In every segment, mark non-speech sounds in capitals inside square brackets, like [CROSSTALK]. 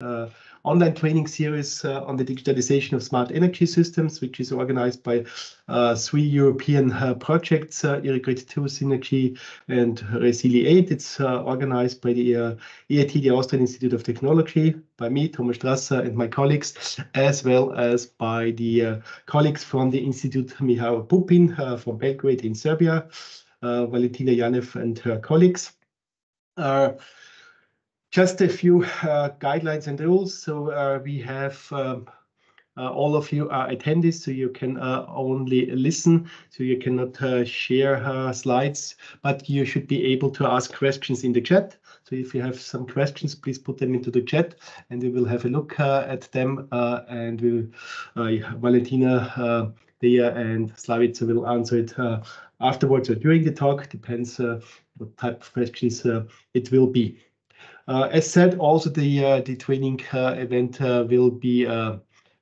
uh, online training series uh, on the digitalization of smart energy systems, which is organized by uh, three European uh, projects, uh, 2, SINERGY, and RESili8. It's uh, organized by the uh, AIT, the Austrian Institute of Technology, by me, Thomas Strasser, and my colleagues, as well as by the colleagues from the Institute Mihajlo Pupin from Belgrade in Serbia, Valentina Janev and her colleagues. Just a few uh, guidelines and rules. So uh, we have um, uh, all of you are attendees, so you can uh, only listen, so you cannot uh, share uh, slides, but you should be able to ask questions in the chat. So if you have some questions, please put them into the chat and we will have a look at them and we'll, Valentina, Dea and Slavica will answer it afterwards or during the talk, depends what type of questions it will be. Uh, as said, also the uh, the training uh, event uh, will be uh,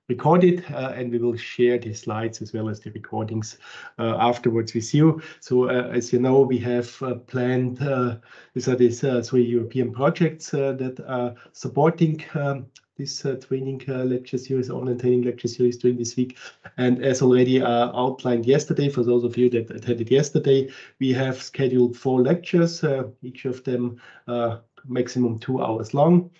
recorded uh, and we will share the slides as well as the recordings afterwards with you. So as you know, we have planned, these are these three European projects that are supporting um, this training lecture series, online training lecture series during this week. And as already outlined yesterday, for those of you that attended yesterday, we have scheduled four lectures, each of them maximum two hours long.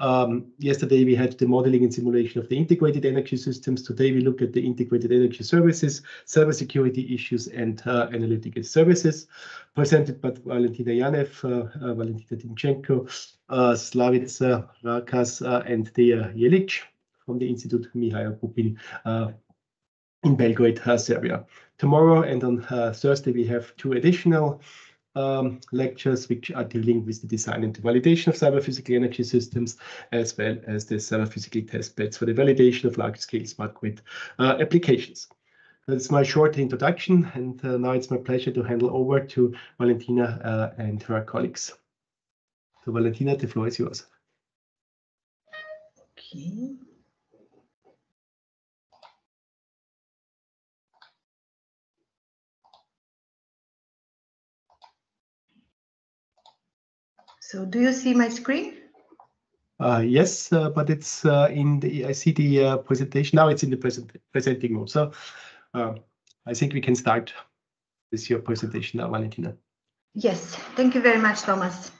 Um, yesterday we had the modeling and simulation of the integrated energy systems. Today we look at the integrated energy services, cybersecurity issues, and uh, analytical services. Presented by Valentina Janev, uh, uh, Valentina Timcenko, uh, Slavica Rakas, uh, and Dea Jelic from the Institute Mihajlo Pupin uh, in Belgrade, Serbia. Tomorrow and on Thursday we have two additional um, lectures which are dealing with the design and the validation of cyber physical energy systems, as well as the cyber physical test beds for the validation of large-scale smart grid uh, applications. That's my short introduction, and uh, now it's my pleasure to hand over to Valentina uh, and her colleagues. So Valentina, the floor is yours. Okay. So do you see my screen? Uh, yes, uh, but it's uh, in the, I see the uh, presentation. Now it's in the present, presenting mode. So uh, I think we can start with your presentation now, Valentina. Yes, thank you very much, Thomas.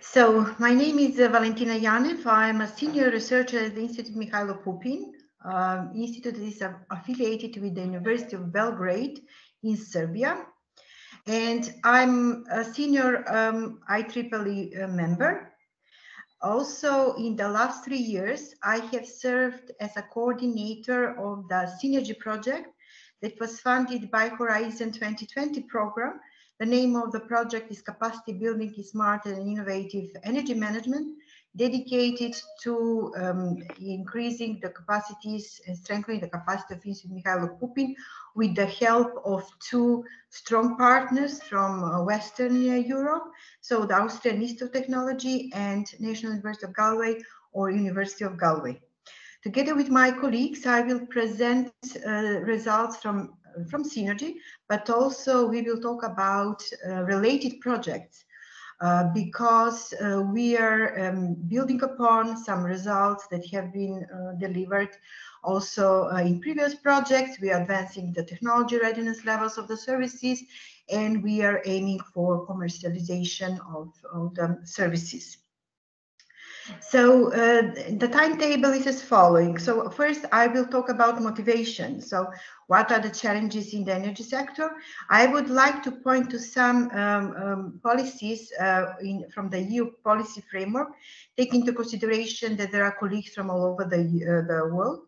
So my name is uh, Valentina Janev. I'm a senior researcher at the Institute Mihajlo Pupin. Um, Institute is affiliated with the University of Belgrade in Serbia. And I'm a senior um, IEEE uh, member. Also, in the last three years, I have served as a coordinator of the SINERGY project that was funded by Horizon 2020 program. The name of the project is Capacity Building Smart and Innovative Energy Management dedicated to um, increasing the capacities and strengthening the capacity of Institute Mihajlo Pupin with the help of two strong partners from uh, Western uh, Europe, so the Austrian Institute of Technology and National University of Galway or University of Galway. Together with my colleagues, I will present uh, results from, from SINERGY, but also we will talk about uh, related projects because uh, we are um, building upon some results that have been uh, delivered also uh, in previous projects. We are advancing the technology readiness levels of the services and we are aiming for commercialization of, of the services. So uh, the timetable is as following. So first I will talk about motivation. So what are the challenges in the energy sector? I would like to point to some um, um, policies uh, in, from the EU policy framework, taking into consideration that there are colleagues from all over the, uh, the world.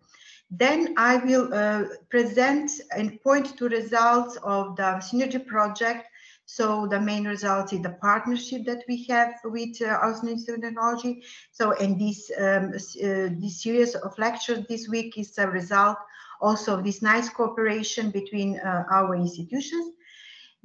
Then I will uh, present and point to results of the SINERGY project so the main result is the partnership that we have with uh, Austrian Institute of Technology. So, and this um, uh, this series of lectures this week is a result also of this nice cooperation between uh, our institutions.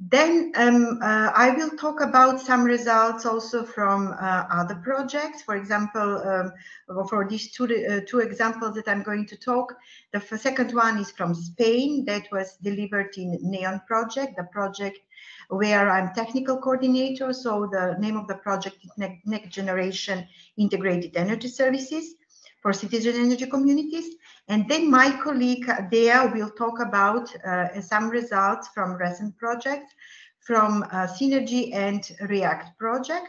Then um, uh, I will talk about some results also from uh, other projects. For example, um, for these two, uh, two examples that I'm going to talk, the second one is from Spain that was delivered in NEON project, the project where I'm technical coordinator. So the name of the project is Next Generation Integrated Energy Services. for citizen energy communities. And then my colleague there will talk about uh, some results from recent projects from uh, SINERGY and React project.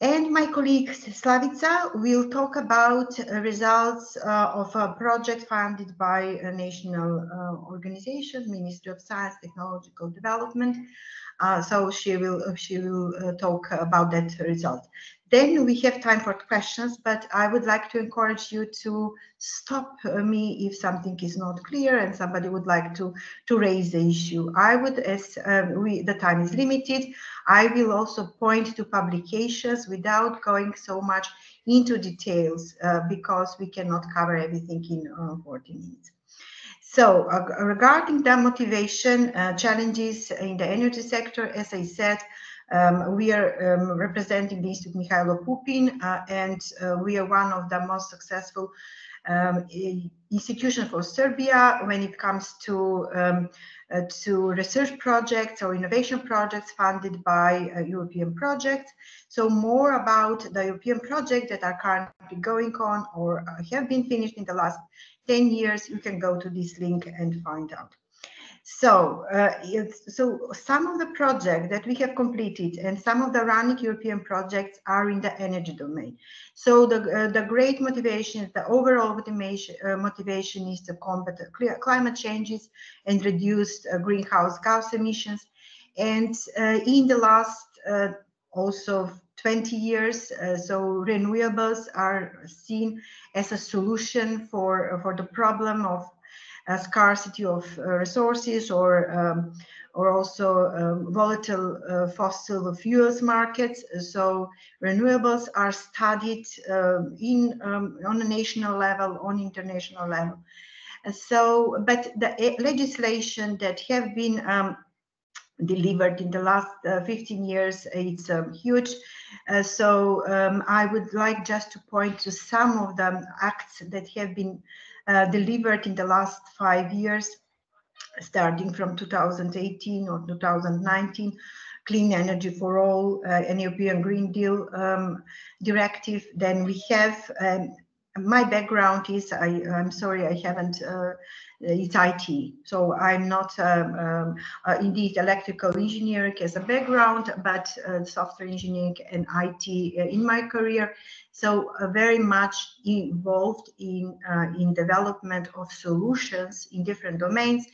And my colleague Slavica will talk about uh, results uh, of a project funded by a national uh, organization, Ministry of Science, Technological Development. Uh, so she will she will talk about that result. Then we have time for questions, but I would like to encourage you to stop uh, me if something is not clear and somebody would like to, to raise the issue. I would, as um, we, the time is limited, I will also point to publications without going so much into details uh, because we cannot cover everything in uh, 40 minutes. So uh, regarding the motivation uh, challenges in the energy sector, as I said, um, we are um, representing the Institute Mihajlo Pupin, uh, and uh, we are one of the most successful um, institutions for Serbia when it comes to um, uh, to research projects or innovation projects funded by uh, European projects. So more about the European projects that are currently going on or uh, have been finished in the last 10 years, you can go to this link and find out. So, uh, so some of the projects that we have completed and some of the running European projects are in the energy domain. So the, uh, the great motivation, the overall motivation, uh, motivation is to combat climate changes and reduce uh, greenhouse gas emissions. And uh, in the last uh, also 20 years, so renewables are seen as a solution for, for the problem of a scarcity of uh, resources or um, or also um, volatile uh, fossil fuels markets. So renewables are studied uh, in um, on a national level, on international level. So, but the legislation that have been um, delivered in the last uh, 15 years. It's um, huge. Uh, so um, I would like just to point to some of the acts that have been uh, delivered in the last five years, starting from 2018 or 2019, Clean Energy for All, uh, an European Green Deal um, directive. Then we have, um, my background is, I, am sorry, I haven't uh, it's IT. So I'm not um, um, uh, indeed electrical engineering as a background, but uh, software engineering and IT uh, in my career. So uh, very much involved in uh, in development of solutions in different domains,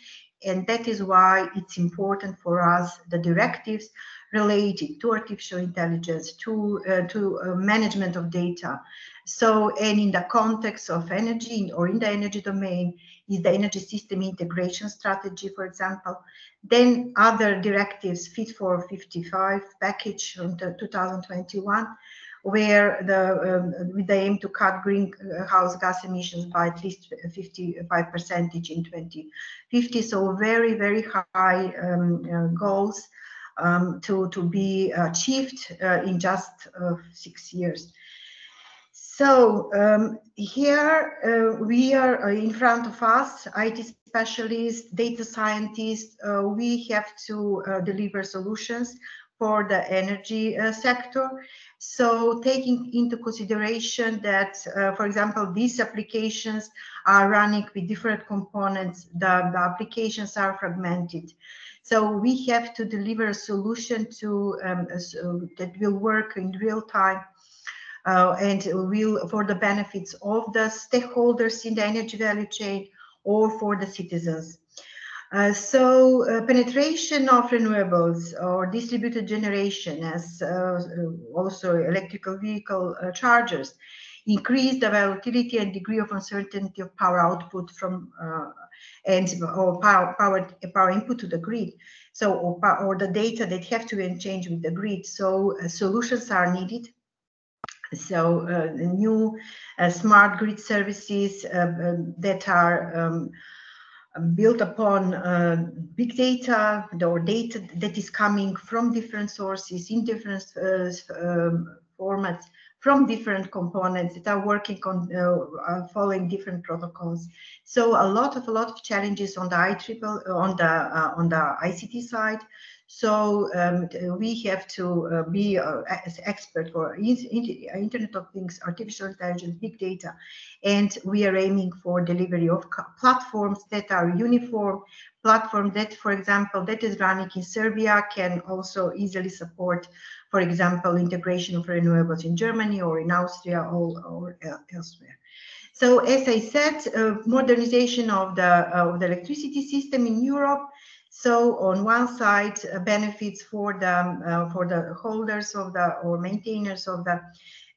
and that is why it's important for us the directives related to artificial intelligence, to uh, to management of data. So, and in the context of energy or in the energy domain, is the energy system integration strategy, for example. Then other directives, Fit for 55 package from 2021, where the um, with the aim to cut greenhouse gas emissions by at least 55 percentage in 2050. So very very high um, uh, goals um, to to be achieved uh, in just uh, six years. So um, here uh, we are uh, in front of us, IT specialists, data scientists, uh, we have to uh, deliver solutions for the energy uh, sector. So taking into consideration that, uh, for example, these applications are running with different components, the, the applications are fragmented. So we have to deliver a solution to um, that will work in real time and will for the benefits of the stakeholders in the energy value chain or for the citizens. Uh, so uh, penetration of renewables or distributed generation as uh, also electrical vehicle uh, chargers increase the volatility and degree of uncertainty of power output from uh, and or power, power power input to the grid. So or, or the data that have to be changed with the grid. So solutions are needed so uh, new uh, smart grid services uh, um, that are um, built upon uh, big data or data that is coming from different sources in different uh, um, formats from different components that are working on uh, following different protocols. So a lot of a lot of challenges on the I triple on the on the ICT side. So um, we have to uh, be uh, as expert for Internet of Things, artificial intelligence, big data, and we are aiming for delivery of platforms that are uniform, platform that, for example, that is running in Serbia can also easily support, for example, integration of renewables in Germany or in Austria or, or elsewhere. So as I said, uh, modernization of the, uh, of the electricity system in Europe so on one side, uh, benefits for the uh, for the holders of the or maintainers of the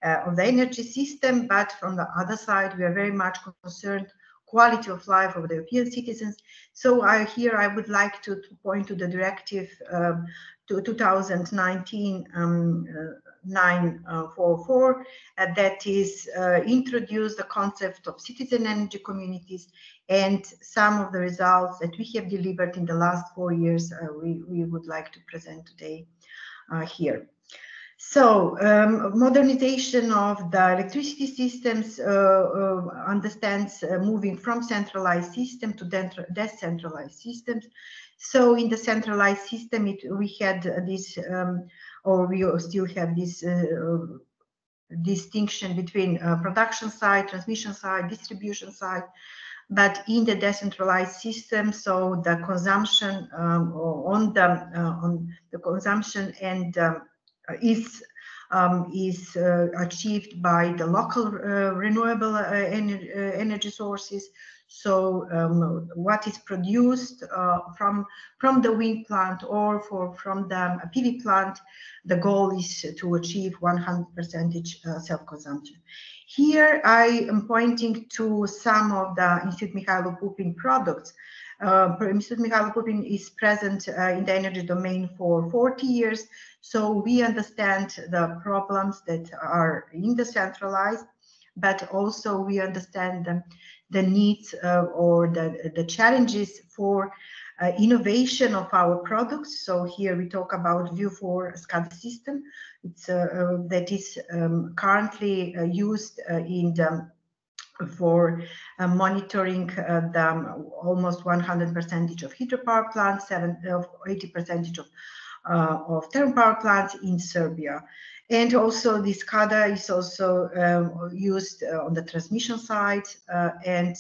uh, of the energy system, but from the other side, we are very much concerned quality of life of the European citizens. So I, here I would like to, to point to the directive um, to 2019 um, uh, 944 uh, that is uh, introduced the concept of citizen energy communities and some of the results that we have delivered in the last four years uh, we, we would like to present today uh, here. So um, modernization of the electricity systems uh, uh, understands uh, moving from centralized system to decentralized systems. So in the centralized system, it, we had this, um, or we still have this distinction between production side, transmission side, distribution side, but in the decentralized system, so the consumption um, on the uh, on the consumption and um, is um, is uh, achieved by the local uh, renewable uh, uh, energy sources. So um, what is produced uh, from from the wind plant or for from the PV plant, the goal is to achieve 100% self-consumption. Here I am pointing to some of the Institute Mihajlo Pupin products. Uh, Institute Mihajlo Pupin is present uh, in the energy domain for 40 years, so we understand the problems that are in the centralized, but also we understand the, the needs uh, or the, the challenges for uh, innovation of our products. So here we talk about View 4 SCADA system. It's uh, uh, that is um, currently uh, used uh, in the for monitoring the um, almost 100 percentage of hydropower plants, 70 80 percentage of of thermal power plants in Serbia. And also this SCADA is also um, used uh, on the transmission side uh, and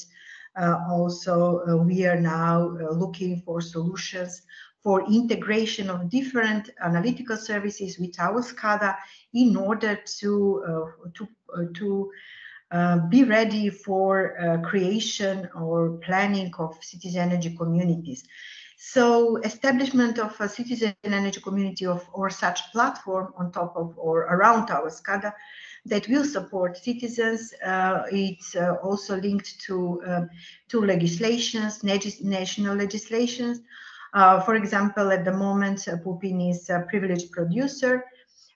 uh, also uh, we are now uh, looking for solutions for integration of different analytical services with our SCADA in order to to to uh, be ready for uh, creation or planning of citizen energy communities. So establishment of a citizen energy community of or such platform on top of or around our SCADA that will support citizens. Uh, it's uh, also linked to um, to legislations, national legislations. Uh, for example, at the moment, uh, Pupin is a privileged producer,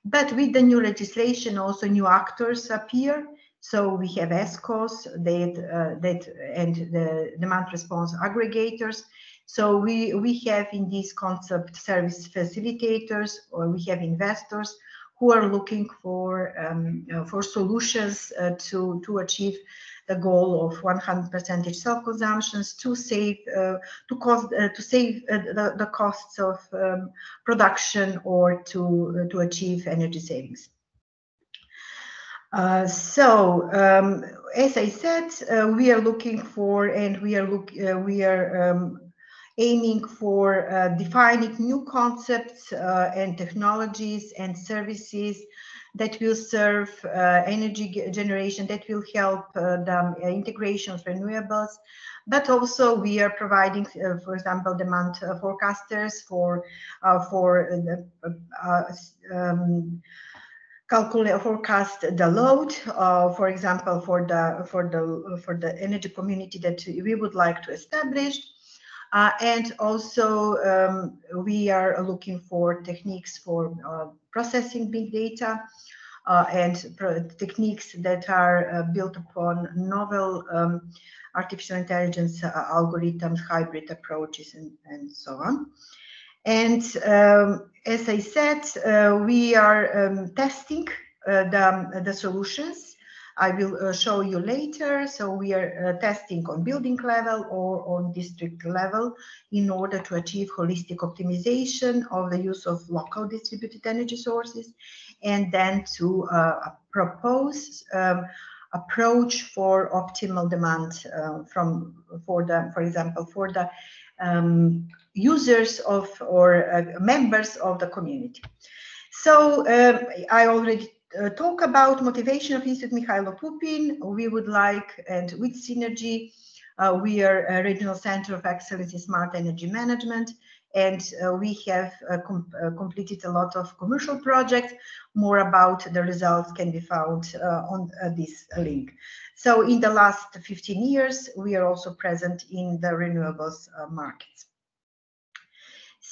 but with the new legislation, also new actors appear. So we have ESCOs that, uh, that and the demand response aggregators so we, we have in this concept service facilitators or we have investors who are looking for um, uh, for solutions uh, to to achieve the goal of 100% self-consumptions to save uh, to cost uh, to save uh, the, the costs of um, production or to uh, to achieve energy savings. so um, as I said, we are looking for and we are look we are um, aiming for uh, defining new concepts uh, and technologies and services that will serve uh, energy generation, that will help uh, the uh, integration of renewables. But also we are providing, uh, for example, demand forecasters for for um, calculate forecast the load uh, for example for the for the for the energy community that we would like to establish uh, and also um, we are looking for techniques for uh, processing big data uh, and techniques that are uh, built upon novel um, artificial intelligence uh, algorithms, hybrid approaches, and, and so on. And um, as I said, uh, we are um, testing the, the solutions I will uh, show you later. So we are uh, testing on building level or on district level in order to achieve holistic optimization of the use of local distributed energy sources and then to uh, propose um, approach for optimal demand uh, from for the for example for the um, users of or uh, members of the community so um, i already uh, talk about motivation of institute mihajlo pupin we would like and with sinergy uh, we are a regional center of excellence in smart energy management and uh, we have uh, com uh, completed a lot of commercial projects. More about the results can be found uh, on this link. So in the last 15 years, we are also present in the renewables markets.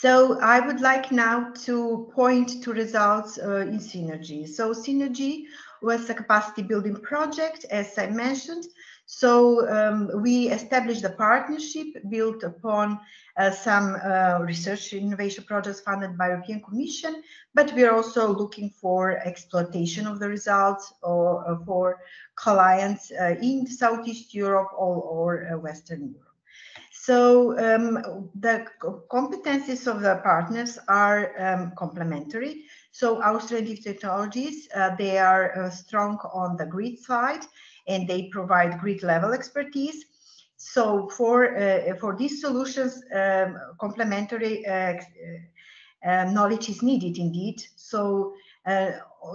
So I would like now to point to results in SINERGY. So SINERGY was a capacity building project, as I mentioned, so um, we established a partnership built upon uh, some uh, research innovation projects funded by European Commission, but we are also looking for exploitation of the results or uh, for clients uh, in Southeast Europe or, or uh, Western Europe. So um, the competencies of the partners are um, complementary. So Austrian Technologies, uh, they are strong on the grid side and they provide grid level expertise. So for, uh, for these solutions, um, complementary uh, uh, knowledge is needed indeed. So uh,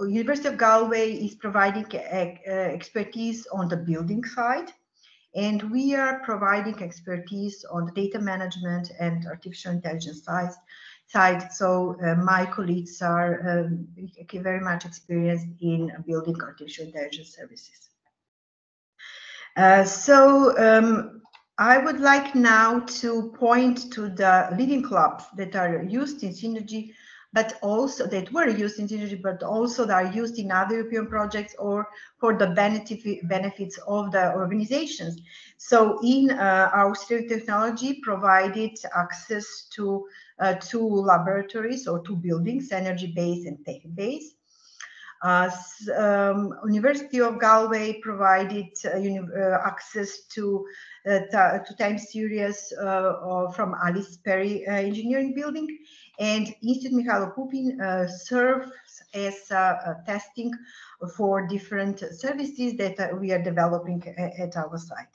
University of Galway is providing expertise on the building side, and we are providing expertise on the data management and artificial intelligence side. side. So uh, my colleagues are um, very much experienced in building artificial intelligence services. Uh, so um, I would like now to point to the leading clubs that are used in SINERGY, but also that were used in SINERGY, but also that are used in other European projects or for the benefit, benefits of the organizations. So in uh, Austrian technology provided access to uh, two laboratories or two buildings, energy base and tech base. Uh, um, University of Galway provided uh, uh, access to to time series from Alice Perry Engineering Building, and Institute Mihajlo Pupin serves as testing for different services that we are developing at our site.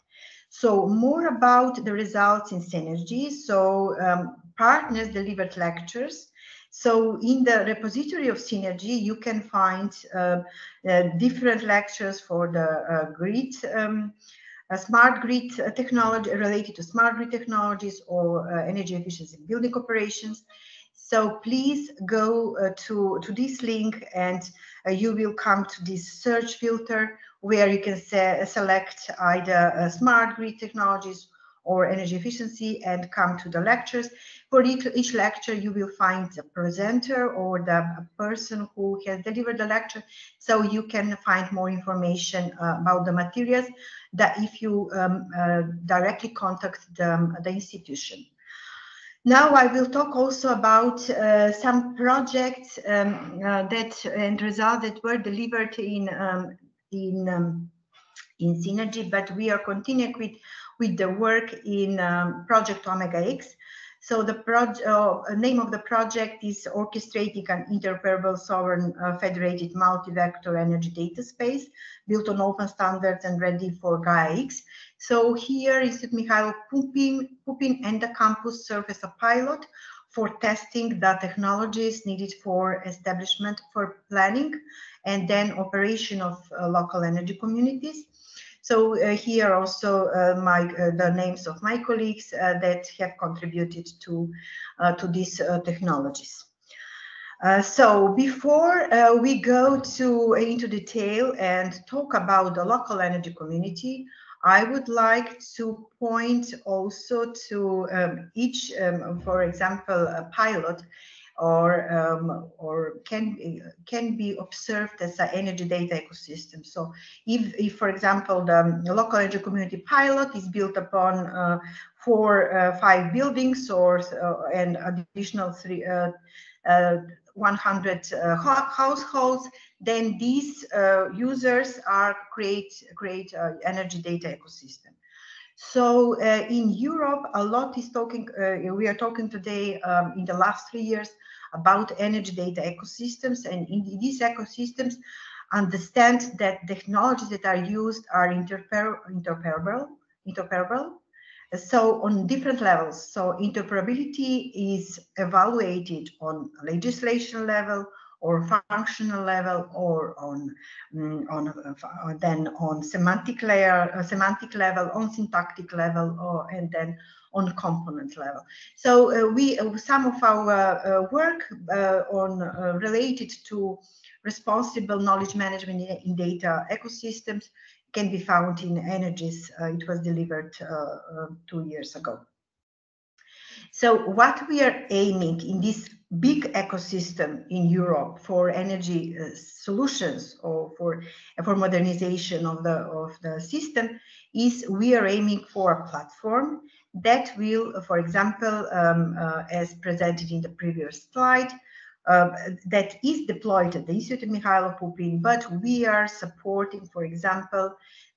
So more about the results in SINERGY. So um, partners delivered lectures so in the repository of SINERGY, you can find uh, uh, different lectures for the uh, grid, um, smart grid technology related to smart grid technologies or uh, energy efficiency building operations. So please go uh, to, to this link and uh, you will come to this search filter where you can select either smart grid technologies or energy efficiency and come to the lectures. For each lecture, you will find the presenter or the person who has delivered the lecture, so you can find more information uh, about the materials that if you um, uh, directly contact the, the, institution. Now I will talk also about uh, some projects um, uh, that and results that were delivered in um, in um, in SINERGY, but we are continuing with with the work in um, Project Omega X. So the uh, name of the project is Orchestrating an Interoperable Sovereign uh, Federated Multi-Vector Energy Data Space built on open standards and ready for Gaia X. So here Institute Mihajlo Pupin, Pupin and the campus serve as a pilot for testing the technologies needed for establishment for planning and then operation of uh, local energy communities. So uh, here also uh, my uh, the names of my colleagues that have contributed to to these technologies. Uh, so before uh, we go to into detail and talk about the local energy community, I would like to point also to um, each, um, for example, a pilot or um, or can can be observed as an energy data ecosystem. So if, if for example, the, local energy community pilot is built upon uh, four, uh, five buildings or uh, and additional three, uh, uh, 100 uh, households, then these users are create create energy data ecosystem. So uh, in Europe, a lot is talking. Uh, we are talking today um, in the last three years about energy data ecosystems, and in these ecosystems, understand that technologies that are used are interoperable, interoperable. So on different levels. So interoperability is evaluated on legislation level, or functional level or on um, on uh, then on semantic layer uh, semantic level on syntactic level or and then on component level. So uh, we uh, some of our uh, work uh, on related to responsible knowledge management in, in, data ecosystems can be found in energies it was delivered two years ago. So what we are aiming in this big ecosystem in Europe for energy uh, solutions or for for modernization of the of the system is we are aiming for a platform that will, for example, um, uh, as presented in the previous slide, uh, that is deployed at the Institute Mihajlo Pupin, but we are supporting, for example,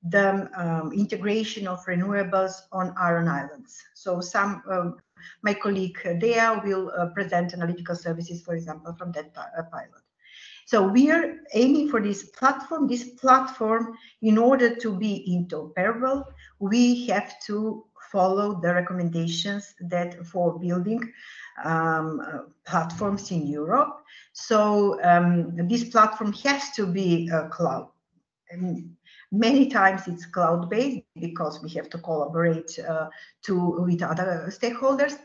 the um, integration of renewables on Aran Islands. So some um, my colleague Dea will uh, present analytical services, for example, from that uh, pilot. So we are aiming for this platform. This platform, in order to be interoperable, we have to follow the recommendations that for building um, uh, platforms in Europe. So um, this platform has to be a cloud. Many times it's cloud-based because we have to collaborate uh, to with other stakeholders.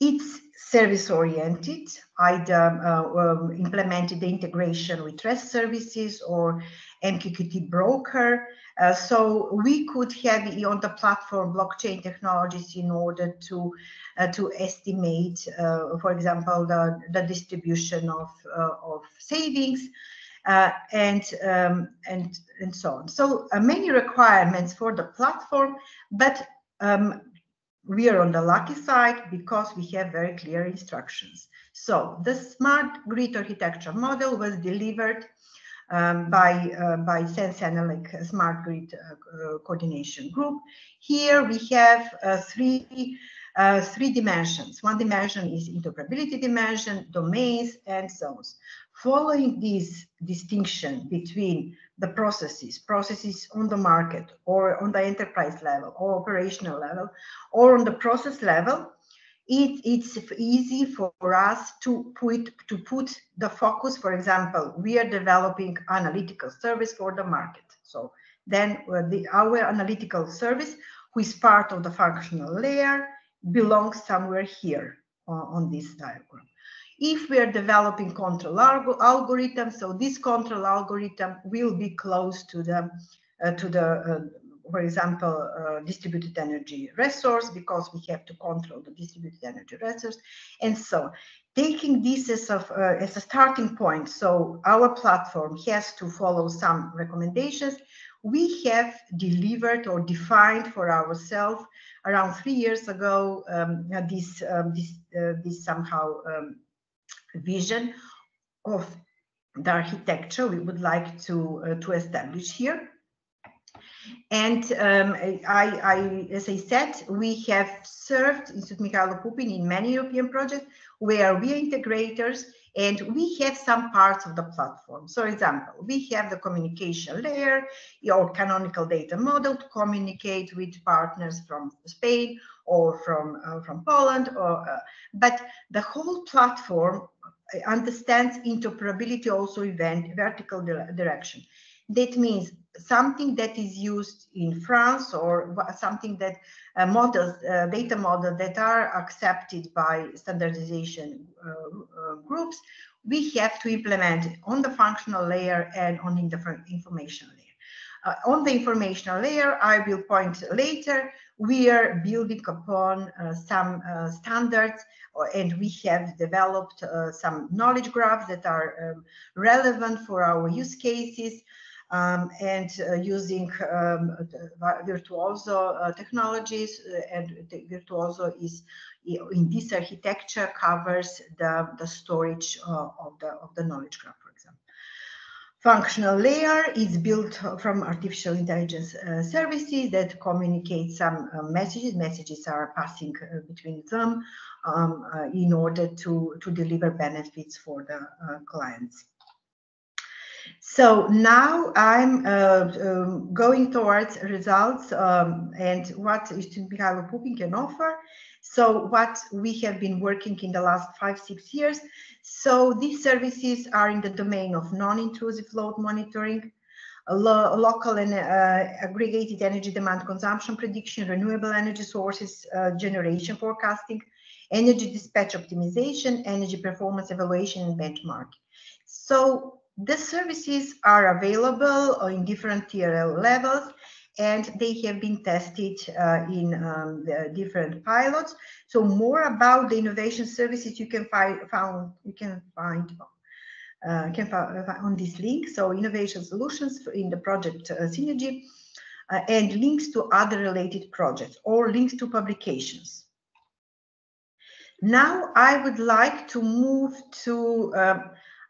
It's service-oriented, either uh, um, implemented the integration with REST services or MQTT broker. Uh, so we could have on the platform blockchain technologies in order to uh, to estimate, uh, for example, the, the distribution of, uh, of savings uh, and, um, and, and so on. So uh, many requirements for the platform, but um, we are on the lucky side because we have very clear instructions. So the smart grid architecture model was delivered um, by uh, by CEN-CENELEC Smart Grid uh, uh, Coordination Group. Here we have uh, three uh, three dimensions. One dimension is interoperability dimension, domains, and zones. Following this distinction between the processes, processes on the market or on the enterprise level or operational level or on the process level, it, it's easy for us to put to put the focus. For example, we are developing analytical service for the market. So then the, our analytical service, who is part of the functional layer, belongs somewhere here uh, on this diagram if we are developing control algorithm, so this control algorithm will be close to the, uh, to the uh, for example, uh, distributed energy resource, because we have to control the distributed energy resource, and so taking this as, uh, as a starting point, so our platform has to follow some recommendations, we have delivered or defined for ourselves around three years ago um, this, um, this, uh, this somehow um, vision of the architecture we would like to, uh, to establish here. And um, I, I, as I said, we have served Institute Mihajlo Pupin in many European projects where we are integrators and we have some parts of the platform. So, for example, we have the communication layer, your canonical data model to communicate with partners from Spain or from uh, from Poland, or uh, but the whole platform understands interoperability also event vertical direction. That means something that is used in France or something that uh, models, uh, data models that are accepted by standardization uh, uh groups, we have to implement on the functional layer and on the information layer. Uh, on the informational layer, I will point later, we are building upon uh, some uh, standards and we have developed uh, some knowledge graphs that are um, relevant for our use cases. um, and uh, using um, Virtuoso uh, technologies. Uh, and Virtuoso is in this architecture covers the, the storage uh, of, the, of the knowledge graph. Functional layer is built from artificial intelligence uh, services that communicate some uh, messages. Messages are passing between them um, in order to, to deliver benefits for the clients. So now I'm uh, um, going towards results um, and what Mihajlo Pupin can offer. So what we have been working in the last five, six years. So these services are in the domain of non-intrusive load monitoring, lo local and uh, aggregated energy demand consumption prediction, renewable energy sources uh, generation forecasting, energy dispatch optimization, energy performance evaluation and benchmark. So the services are available in different TRL levels and they have been tested uh, in um, different pilots. So more about the innovation services you can find found you can find uh, can find on this link. So innovation solutions in the project uh, sinergy uh, and links to other related projects or links to publications. Now I would like to move to uh,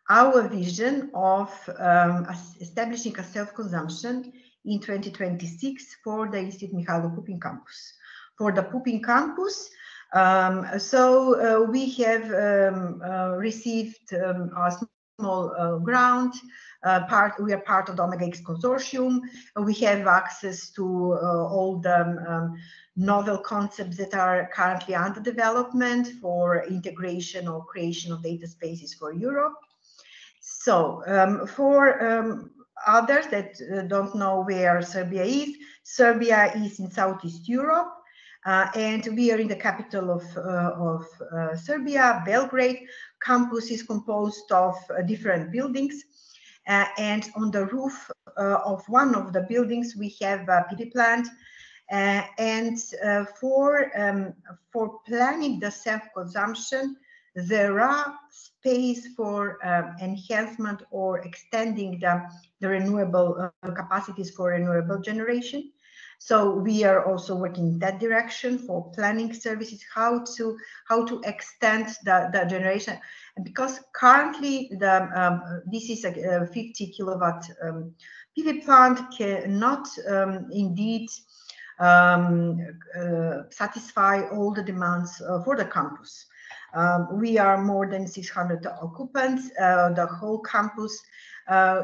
our vision of um, establishing a self-consumption in 2026 for the Institute Mihajlo Pupin campus. For the Pupin campus, um, so uh, we have um, uh, received um, a small uh, grant. Uh, part we are part of the Omega X consortium. we have access to uh, all the um, novel concepts that are currently under development for integration or creation of data spaces for Europe. So um, for um, others that uh, don't know where Serbia is, Serbia is in Southeast Europe. Uh, and we are in the capital of, uh, of uh, Serbia, Belgrade. Campus is composed of different buildings. And on the roof of one of the buildings, we have a PV plant. and for, um, for planning the self-consumption, there are space for uh, enhancement or extending the, the renewable uh, capacities for renewable generation. So we are also working in that direction for planning services, how to how to extend the, the generation. Because currently the um, this is a, 50 kilowatt um, PV plant cannot um, indeed um, uh, satisfy all the demands uh, for the campus. Um, we are more than 600 occupants. Uh, the whole campus uh,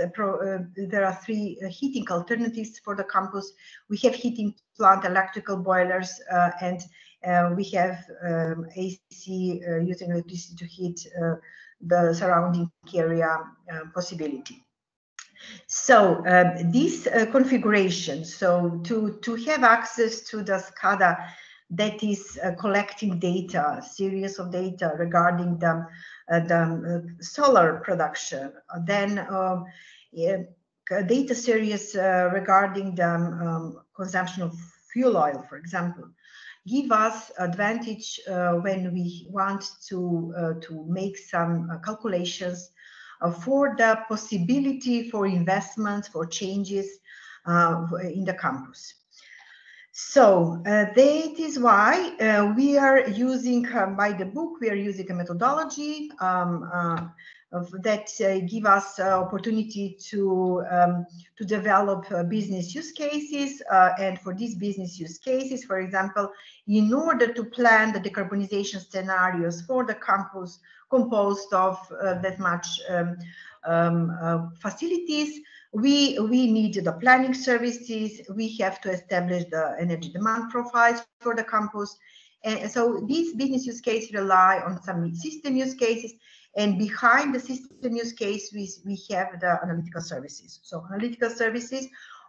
uh, pro, uh, there are three uh, heating alternatives for the campus. We have heating plant, electrical boilers, uh, and we have um, AC using electricity to heat the surrounding area possibility. So this configuration, so to, to have access to the SCADA that is uh, collecting data, series of data regarding the, uh, the uh, solar production. Then um, yeah, data series uh, regarding the um, consumption of fuel oil, for example, give us advantage uh, when we want to, to make some calculations for the possibility for investments, for changes in the campus. So uh, that is why uh, we are using, uh, by the book, we are using a methodology um, uh, that uh, give us opportunity to, um, to develop uh, business use cases. and for these business use cases, for example, in order to plan the decarbonization scenarios for the campus composed of that much um, um facilities, we we need the planning services. We have to establish the energy demand profiles for the campus. And so these business use cases rely on some system use cases. And behind the system use case we, we have the analytical services. So analytical services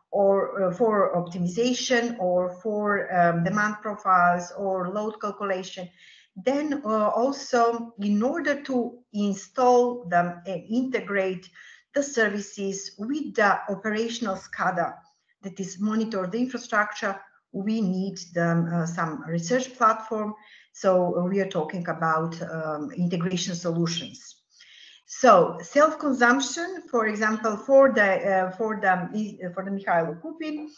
or uh, for optimization or for um, demand profiles or load calculation. Then uh, also in order to install them and integrate the services with the operational SCADA that is monitor the infrastructure, we need the, uh, some research platform. So we are talking about um, integration solutions. So self-consumption, for example, for the uh, for the for the Mihajlo Pupin,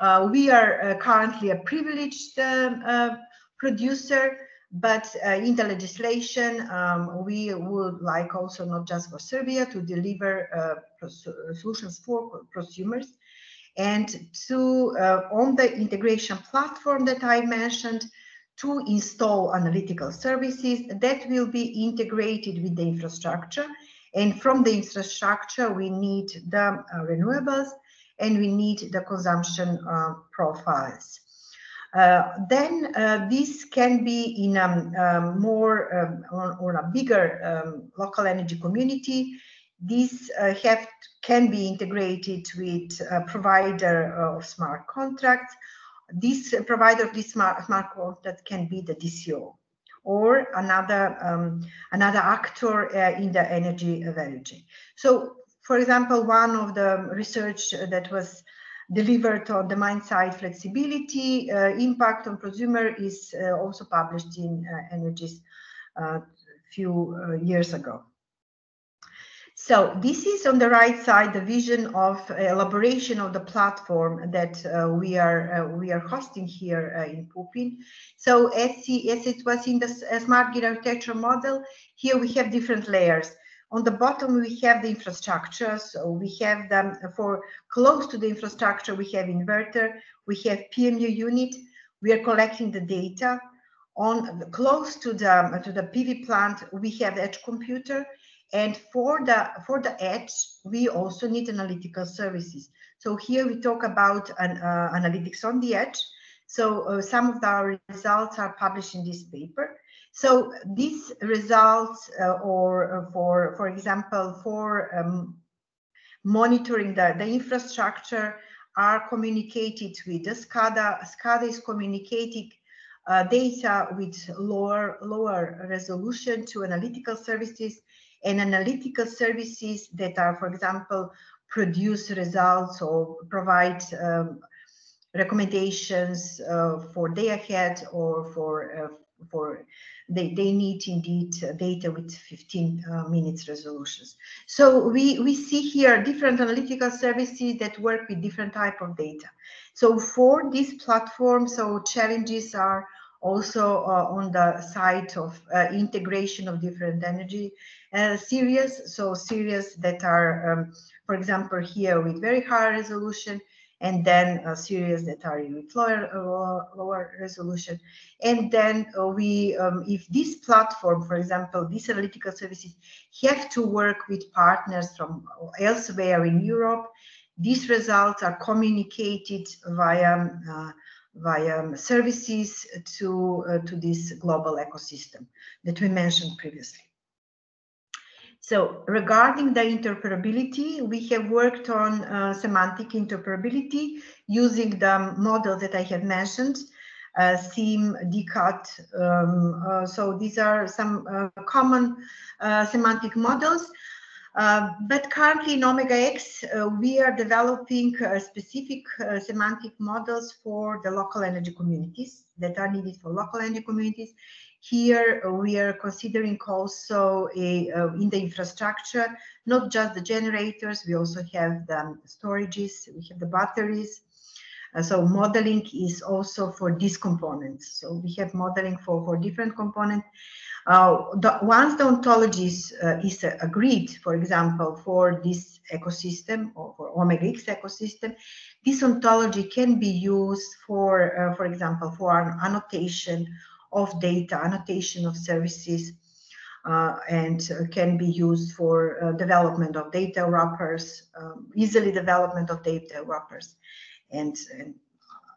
uh, we are uh, currently a privileged um, uh, producer, but uh, in the legislation, um, we would like also not just for Serbia to deliver uh, solutions for prosumers and to on the integration platform that I mentioned, to install analytical services that will be integrated with the infrastructure. And from the infrastructure, we need the uh, renewables and we need the consumption uh, profiles. Uh, then uh, this can be in a um, um, more um, or, or, a bigger um, local energy community. This uh, have can be integrated with a provider of smart contracts this provider of this smart, smart contract can be the DCO or another um, another actor uh, in the energy value chain. So, for example, one of the research that was delivered on demand side flexibility uh, impact on prosumer is uh, also published in uh, Energies a few years ago. So this is on the right side, the vision of elaboration of the platform that uh, we are uh, we are hosting here uh, in Pupin. So as, as it was in the smart grid architecture model, here we have different layers. On the bottom, we have the infrastructure. So we have them for close to the infrastructure, we have inverter, we have PMU unit. We are collecting the data. On close to the to the PV plant, we have edge computer and for the, for the edge, we also need analytical services. So here we talk about an, uh, analytics on the edge. So uh, some of our results are published in this paper. So these results, uh, or uh, for for example, for um, monitoring the, the infrastructure, are communicated with the SCADA. SCADA is communicating uh, data with lower lower resolution to analytical services and analytical services that are, for example, produce results or provide um, recommendations uh, for day ahead or for uh, for they, they need indeed data with 15 uh, minutes resolutions. So we, we see here different analytical services that work with different type of data. So for this platform, so challenges are also uh, on the side of uh, integration of different energy uh, series. So series that are, um, for example, here with very high resolution, and then series that are lower, uh, lower resolution. And then uh, we, um, if this platform, for example, these analytical services have to work with partners from elsewhere in Europe, these results are communicated via uh, via services to, uh, to this global ecosystem that we mentioned previously. So regarding the interoperability, we have worked on uh, semantic interoperability using the model that I have mentioned, uh, CIM, DCAT. Um, uh, so these are some uh, common uh, semantic models uh, but currently in Omega X, we are developing specific semantic models for the local energy communities that are needed for local energy communities. Here uh, we are considering also a, in the infrastructure, not just the generators, we also have the storages, we have the batteries. so modeling is also for these components. So we have modeling for, for different components. Uh, the, once the ontology uh, is uh, agreed, for example, for this ecosystem or for Omega X ecosystem, this ontology can be used for, uh, for example, for an annotation of data, annotation of services, uh, and can be used for development of data wrappers, um, easily development of data wrappers, and, and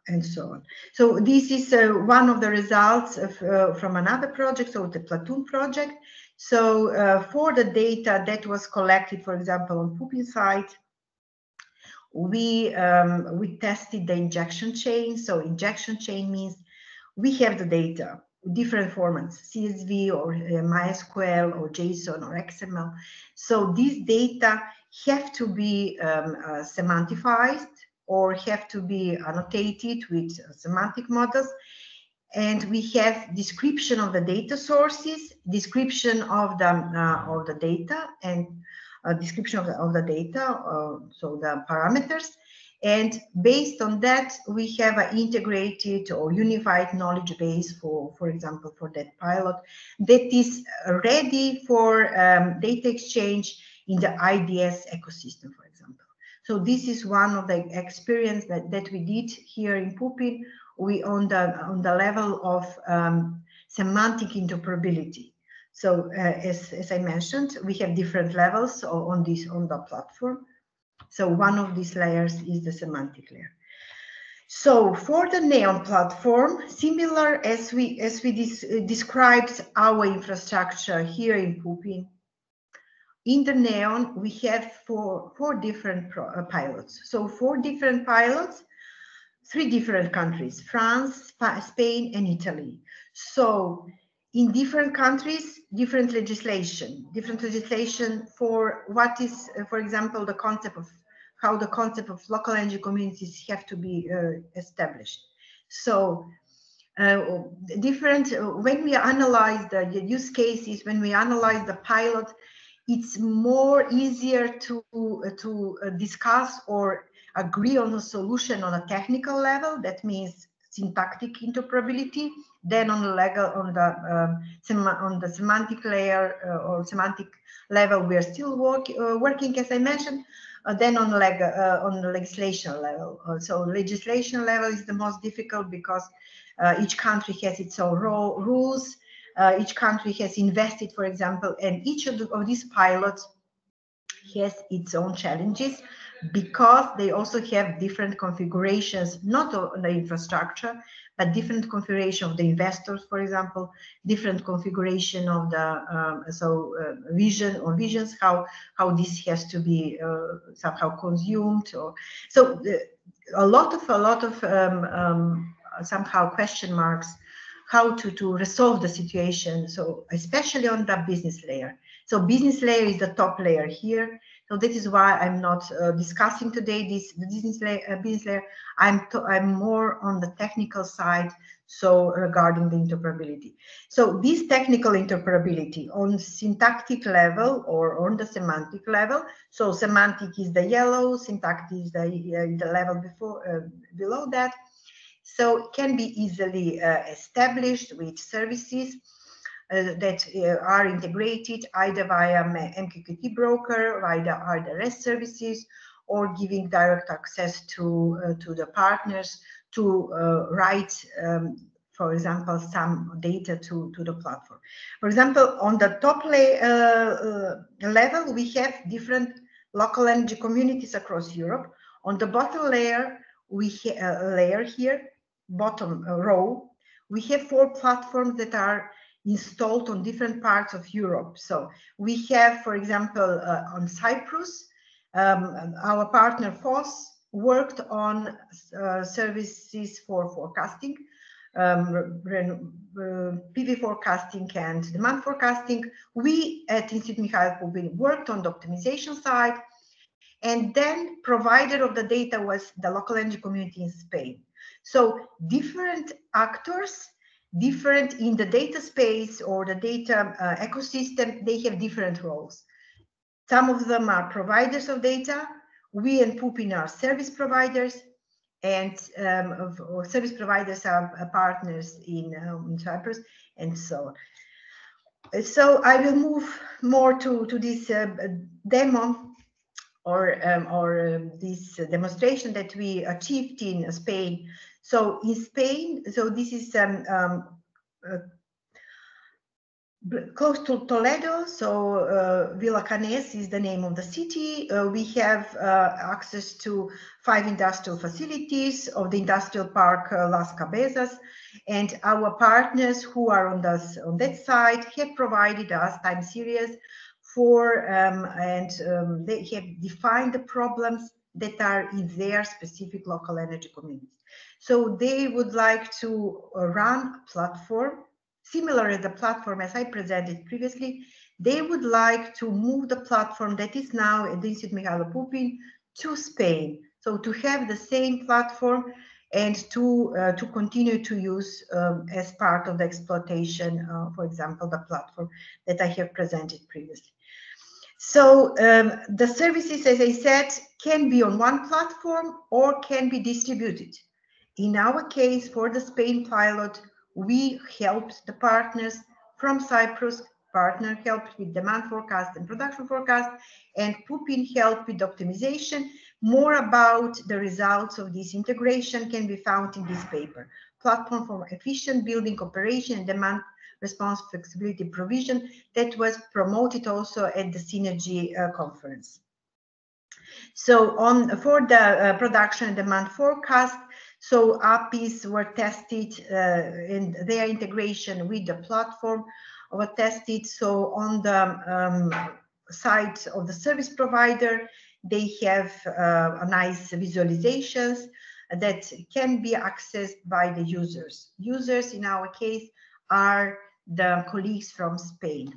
and so on. So this is uh, one of the results of, uh, from another project, so the Platoon project. So uh, for the data that was collected, for example, on Pupin site, we um, we tested the ingestion chain. So ingestion chain means we have the data, different formats, CSV or uh, MySQL or JSON or XML. So these data have to be um, uh, semantified or have to be annotated with semantic models. and we have description of the data sources, description of the uh, of the data, and a description of the, of the data, uh, so the parameters. And based on that, we have an integrated or unified knowledge base for, for example, for that pilot that is ready for um, data exchange in the IDS ecosystem, for example. So this is one of the experience that, that we did here in Pupin we on the on the level of um, semantic interoperability. So uh, as, as I mentioned, we have different levels on this on the platform. So one of these layers is the semantic layer. So for the Neon platform, similar as we as we des described our infrastructure here in Pupin, in the Neon we have four four different uh, pilots. So four different pilots three different countries, France, Spain, and Italy. So in different countries, different legislation, different legislation for what is, uh, for example, the concept of how the concept of local energy communities have to be uh, established. So uh, different, uh, when we analyze the use cases, when we analyze the pilot, it's more easier to, uh, to discuss or agree on a solution on a technical level, that means syntactic interoperability, then on the legal, on the um, on the semantic layer uh, or semantic level, we are still work, uh, working, as I mentioned. Uh, then on leg uh, on the legislation level, uh, so legislation level is the most difficult because uh, each country has its own rules. each country has invested, for example, and each of, the, of these pilots has its own challenges because they also have different configurations, not on the infrastructure, but different configuration of the investors, for example, different configuration of the um, so uh, vision or visions, how how this has to be uh, somehow consumed, or so uh, a lot of a lot of um, um, somehow question marks how to to resolve the situation. So especially on the business layer. So business layer is the top layer here so that is why I'm not uh, discussing today this business layer, uh, business layer. I'm I'm more on the technical side. So regarding the interoperability. So this technical interoperability on syntactic level or on the semantic level. So semantic is the yellow, syntactic is the uh, the level before uh, below that. So it can be easily uh, established with services that uh, are integrated either via MQTT broker, via either REST services, or giving direct access to uh, to the partners to write um, for example, some data to, to the platform. For example, on the top uh, uh, level, we have different local energy communities across Europe. On the bottom layer, we uh, layer here, bottom row, we have four platforms that are installed on different parts of Europe. So we have, for example, uh, on Cyprus, um, our partner FOSS worked on uh, services for forecasting, um, PV forecasting and demand forecasting. We at Institute Mihajlo Pupin worked on the optimization side, and then provider of the data was the local energy community in Spain. So different actors different in the data space or the data uh, ecosystem, they have different roles. Some of them are providers of data. We and Pupin are service providers, and um, or service providers are uh, partners in, um, in Cyprus, and so on. So I will move more to, to this uh, demo or, um, or um, this demonstration that we achieved in Spain so in Spain, so this is um, um, uh, close to Toledo. So uh, Villacañas is the name of the city. Uh, we have uh, access to five industrial facilities of the industrial park uh, Las Cabezas. And our partners who are on, this, on that side have provided us time series for, um, and um, they have defined the problems that are in their specific local energy communities. So they would like to run a platform similar to the platform as I presented previously. They would like to move the platform that is now at the Institute Mihajlo Pupin to Spain. So to have the same platform and to, uh, to continue to use um, as part of the exploitation, uh, for example, the platform that I have presented previously. So um, the services, as I said, can be on one platform or can be distributed. In our case, for the Spain pilot, we helped the partners from Cyprus, partner helped with demand forecast and production forecast, and Pupin helped with optimization. More about the results of this integration can be found in this paper. Platform for efficient building operation and demand response flexibility provision that was promoted also at the SINERGY uh, conference. So on for the uh, production and demand forecast, so APIs were tested uh, in their integration with the platform were tested. So on the um, side of the service provider, they have uh, nice visualizations that can be accessed by the users. Users in our case are the colleagues from Spain.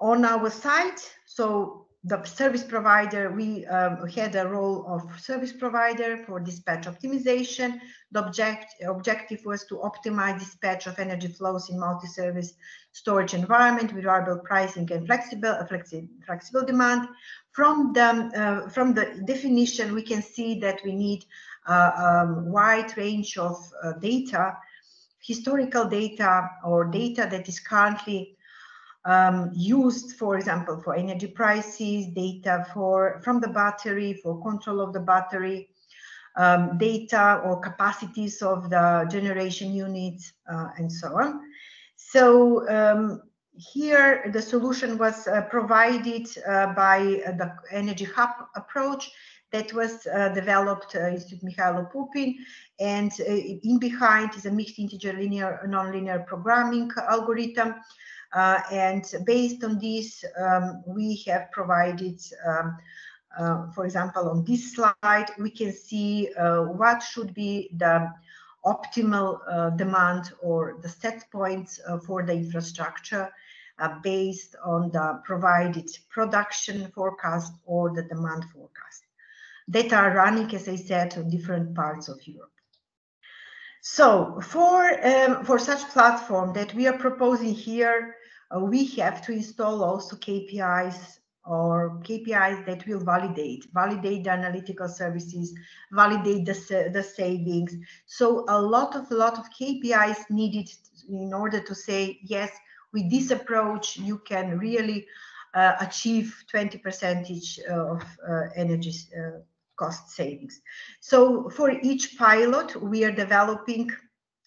On our side, so the service provider, we um, had a role of service provider for dispatch optimization. The object, objective was to optimize dispatch of energy flows in multi-service storage environment with variable pricing and flexible, uh, flexi flexible demand. From the, uh, from the definition, we can see that we need a um, wide range of uh, data, historical data or data that is currently um, used, for example, for energy prices, data for from the battery, for control of the battery, um, data or capacities of the generation units, uh, and so on. So um, here the solution was uh, provided uh, by the Energy Hub approach that was uh, developed uh, Institute Mihajlo Pupin and uh, in behind is a mixed integer linear nonlinear programming algorithm and based on this, um, we have provided, um, uh, for example, on this slide, we can see uh, what should be the optimal uh, demand or the set points uh, for the infrastructure uh, based on the provided production forecast or the demand forecast that are running, as I said, on different parts of Europe. So for, um, for such platform that we are proposing here, uh, we have to install also KPIs or KPIs that will validate, validate the analytical services, validate the, the savings. So a lot of, a lot of KPIs needed in order to say, yes, with this approach, you can really uh, achieve 20 percentage of uh, energy uh, cost savings. So for each pilot, we are developing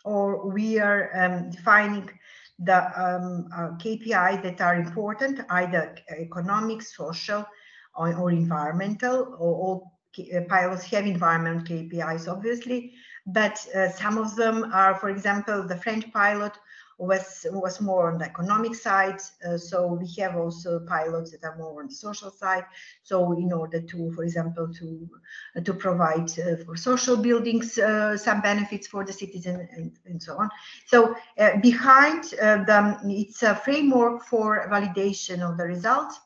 or we are um, defining the um, uh, KPIs that are important, either economic, social, or, or environmental, or all uh, pilots have environment KPIs, obviously, but uh, some of them are, for example, the French pilot was was more on the economic side. Uh, so we have also pilots that are more on the social side. So in order to, for example, to uh, to provide uh, for social buildings uh, some benefits for the citizen and, and so on. So uh, behind uh, them, it's a framework for validation of the results.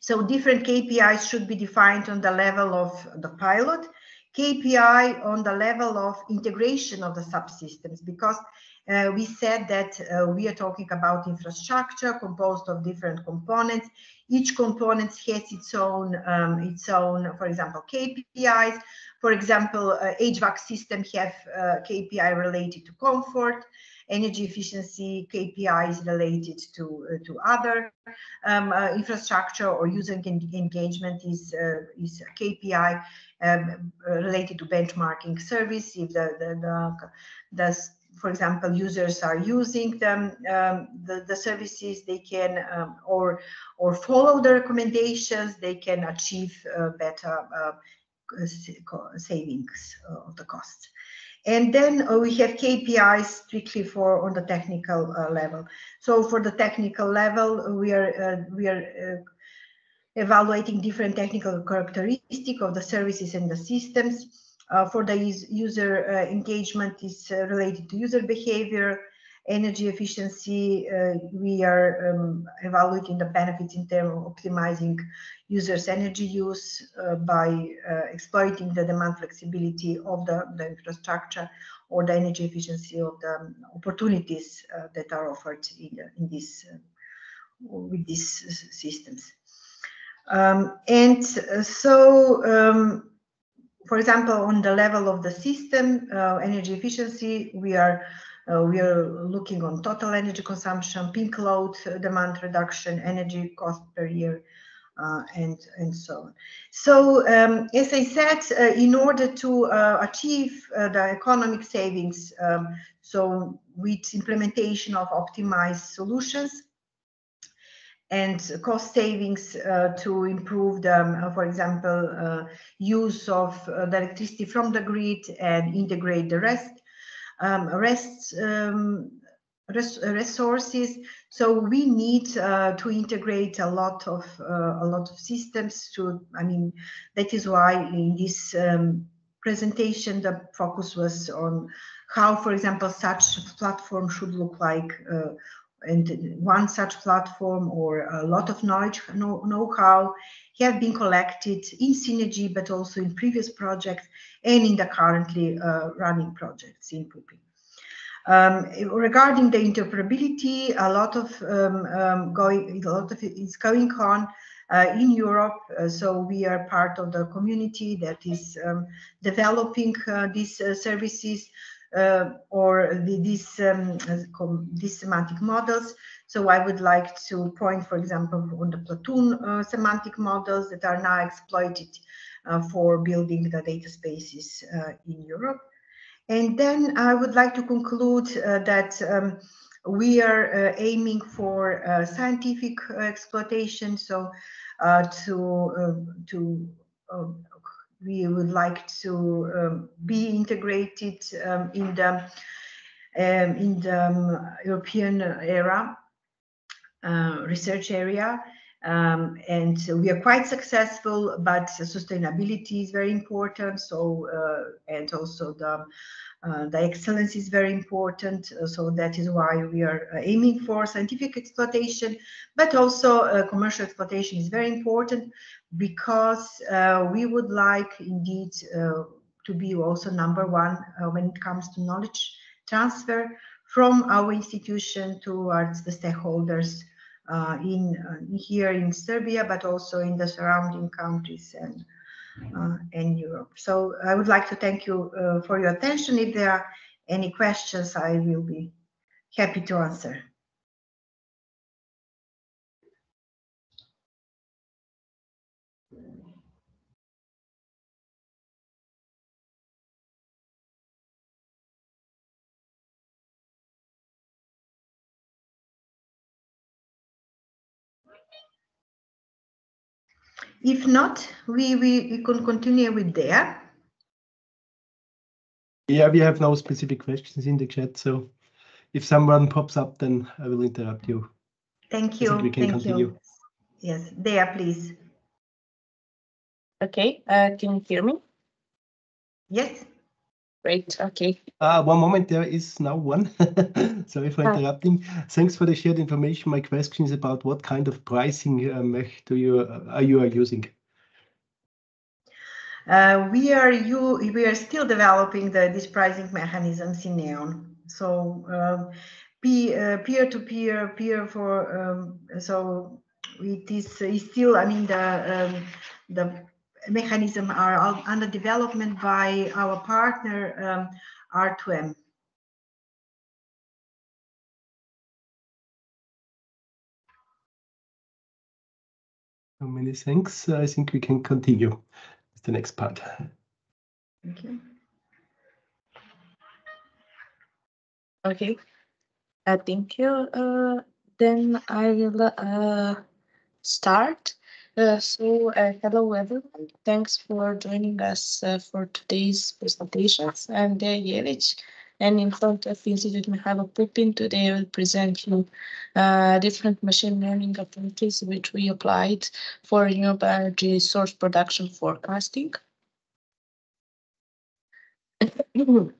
So different KPIs should be defined on the level of the pilot. KPI on the level of integration of the subsystems because uh, we said that uh, we are talking about infrastructure composed of different components. Each component has its own, um, its own, for example, KPIs. For example, uh, HVAC system have uh, KPI related to comfort, energy efficiency KPIs related to uh, to other um, uh, infrastructure or user engagement is is KPI um, related to benchmarking service. If the the, the, the for example, users are using them, um, the, the services, they can, um, or, or follow the recommendations, they can achieve uh, better uh, savings uh, of the costs. And then uh, we have KPIs strictly for on the technical uh, level. So for the technical level, we are uh, we are evaluating different technical characteristics of the services and the systems uh, for the user uh, engagement is uh, related to user behavior energy efficiency, uh, we are um, evaluating the benefits in terms of optimizing users' energy use uh, by uh, exploiting the demand flexibility of the, the infrastructure or the energy efficiency of the um, opportunities that are offered in, in this with these systems. Um, and so um, for example, on the level of the system, uh, energy efficiency, we are uh, we are looking on total energy consumption, peak load uh, demand reduction, energy cost per year, uh, and and so on. So um, as I said, uh, in order to uh, achieve the economic savings, um, so with implementation of optimized solutions, and cost savings uh, to improve the, uh, for example, uh, use of uh, the electricity from the grid and integrate the rest, um, rest um, res resources. So we need uh, to integrate a lot of uh, a lot of systems. To I mean, that is why in this um, presentation the focus was on how, for example, such platform should look like and one such platform or a lot of knowledge know-how have been collected in SINERGY but also in previous projects and in the currently uh, running projects in Pupin. Um, regarding the interoperability, a lot of um, um, going, a lot of is going on uh, in Europe. Uh, so we are part of the community that is um, developing uh, these uh, services or the, these, um, these semantic models. So I would like to point, for example, on the Platoon uh, semantic models that are now exploited uh, for building the data spaces in Europe. And then I would like to conclude that um, we are uh, aiming for uh, scientific uh, exploitation so to to we would like to um, be integrated um, in the um, in the um, European era uh, research area. Um, and we are quite successful, but sustainability is very important. So, uh, and also the uh, the excellence is very important. Uh, so that is why we are uh, aiming for scientific exploitation, but also commercial exploitation is very important because we would like indeed to be also number one when it comes to knowledge transfer from our institution towards the stakeholders in here in Serbia, but also in the surrounding countries and uh, in Europe. So I would like to thank you uh, for your attention. If there are any questions, I will be happy to answer. If not, we, we, we can continue with there. Yeah, we have no specific questions in the chat, so if someone pops up, then I will interrupt you. Thank you. We can Thank continue. you. Yes, there, please. Okay, uh, can you hear me? Yes. Great. Okay. Uh, one moment, there is now one. [LAUGHS] Sorry for interrupting. Thanks for the shared information. My question is about what kind of pricing um, do you uh, are you are using? Uh, we are you we are still developing the these pricing mechanisms in Neon. So um, peer, uh, peer to peer, peer for um, so it is, is still I mean the um, the mechanism are under development by our partner um, R2M. So many thanks. I think we can continue with the next part. Thank you. Okay. Uh, thank you. Uh, then I will uh, start. Uh, so, uh, hello everyone. Thanks for joining us uh, for today's presentations. I'm Jelic, and in front of Institute Mihajlo Pupin, today I will present you uh, different machine learning approaches which we applied for renewable energy source production forecasting. [CLEARS THROAT]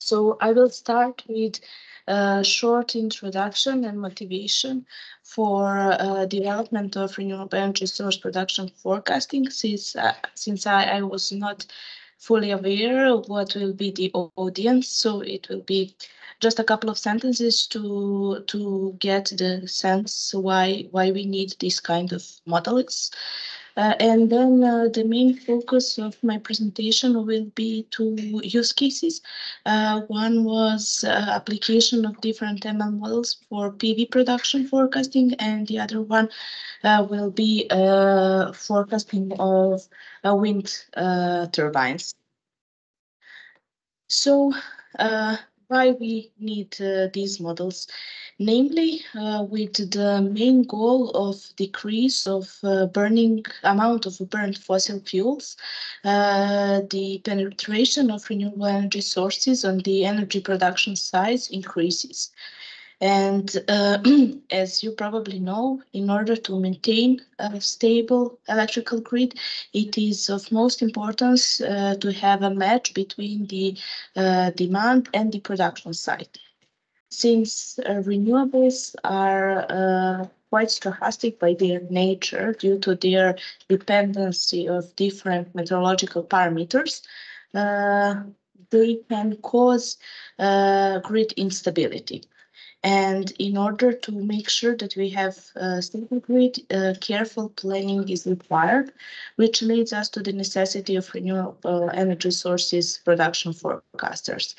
So I will start with a short introduction and motivation for uh, development of renewable energy source production forecasting since, uh, since I, I was not fully aware of what will be the audience. So it will be just a couple of sentences to to get the sense why why we need this kind of models. Uh, and then uh, the main focus of my presentation will be two use cases. Uh, one was uh, application of different ML models for PV production forecasting, and the other one uh, will be uh, forecasting of wind turbines. So why we need uh, these models, namely uh, with the main goal of decrease of uh, burning amount of burned fossil fuels, uh, the penetration of renewable energy sources on the energy production side increases. And uh, [CLEARS THROAT] as you probably know, in order to maintain a stable electrical grid, it is of most importance uh, to have a match between the uh, demand and the production side. Since uh, renewables are uh, quite stochastic by their nature due to their dependency of different meteorological parameters, uh, they can cause grid instability. And in order to make sure that we have a stable grid, uh, careful planning is required, which leads us to the necessity of renewable energy sources production forecasters.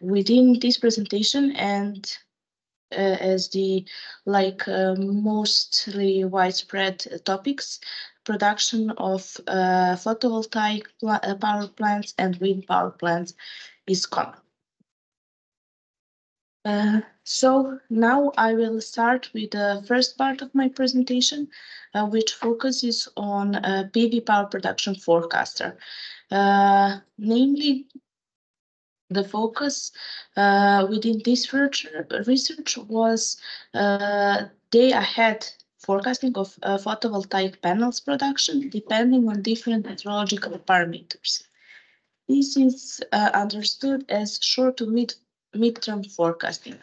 Within this presentation and uh, as the like uh, mostly widespread topics, production of uh, photovoltaic pl uh, power plants and wind power plants is common. Uh, so now I will start with the first part of my presentation, uh, which focuses on uh, PV power production forecaster. Uh, namely, the focus uh, within this research was day ahead forecasting of photovoltaic panels production depending on different meteorological parameters. This is understood as short to mid midterm forecasting.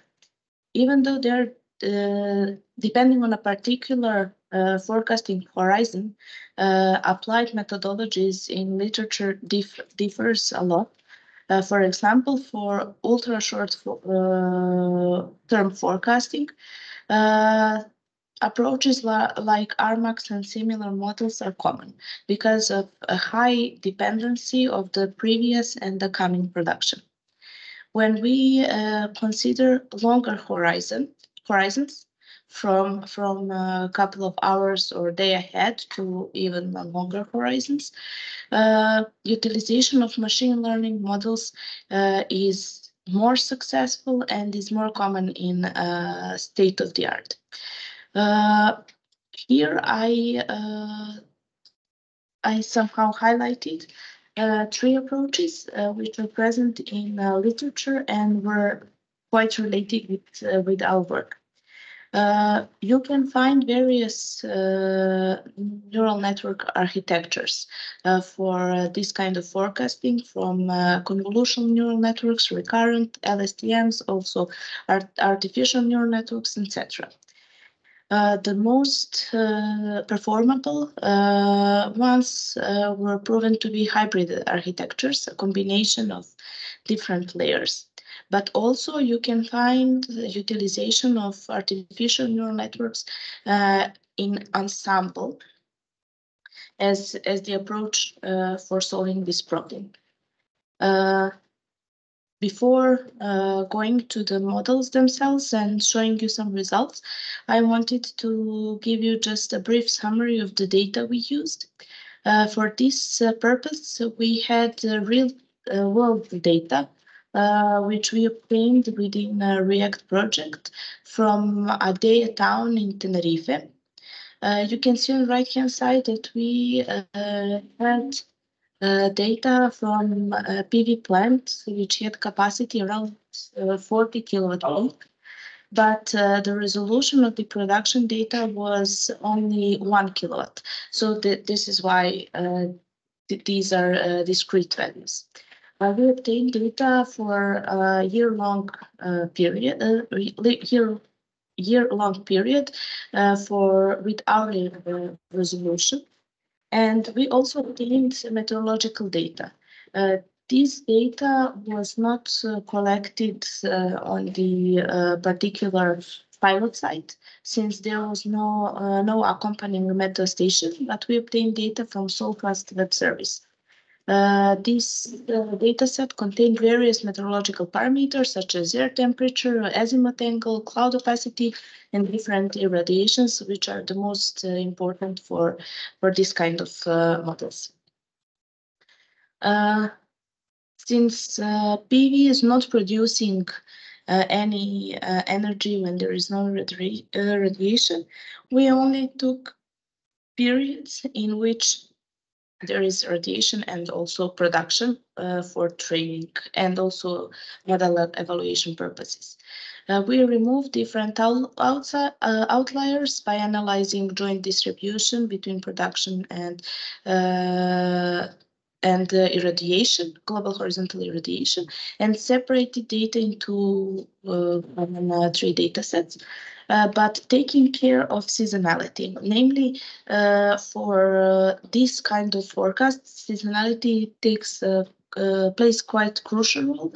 Even though they're uh, depending on a particular uh, forecasting horizon, uh, applied methodologies in literature dif differs a lot. Uh, for example, for ultra short uh, term forecasting, uh, approaches like ARMAX and similar models are common because of a high dependency of the previous and the coming production when we uh, consider longer horizon horizons from from a couple of hours or day ahead to even longer horizons, uh, utilization of machine learning models uh, is more successful and is more common in uh, state of the art. Uh, here I uh, I somehow highlighted uh, three approaches uh, which are present in uh, literature and were quite related with, uh, with our work. Uh, you can find various uh, neural network architectures for this kind of forecasting from convolutional neural networks, recurrent LSTMs, also art artificial neural networks, etc. Uh, the most uh, performable uh, ones uh, were proven to be hybrid architectures, a combination of different layers. But also you can find the utilization of artificial neural networks uh, in ensemble as, as the approach for solving this problem. Before uh, going to the models themselves and showing you some results, I wanted to give you just a brief summary of the data we used. Uh, for this uh, purpose, we had real uh, world data, uh, which we obtained within a React project from a day town in Tenerife. Uh, you can see on the right-hand side that we had uh, data from a PV plant, which had capacity around uh, 40 kilowatt peak. But uh, the resolution of the production data was only one kilowatt. So th this is why th these are discrete values. Uh, we obtained data for a year-long uh, period, uh, year year-long period uh, for with hourly uh, resolution, and we also obtained meteorological data. Uh, this data was not collected on the particular pilot site since there was no uh, no accompanying meteo station, but we obtained data from Solcast web service. Uh, this uh, dataset contained various meteorological parameters such as air temperature, azimuth angle, cloud opacity, and different irradiations, which are the most uh, important for, for this kind of uh, models. Uh, since PV is not producing any energy when there is no radi radiation, we only took periods in which there is radiation and also production uh, for training and also model evaluation purposes. Uh, we remove different outside, uh, outliers by analyzing joint distribution between production and uh, and uh, irradiation, global horizontal irradiation, and separated data into uh, three data sets uh, but taking care of seasonality. Namely, uh, for uh, this kind of forecast, seasonality takes uh, uh, plays quite crucial role.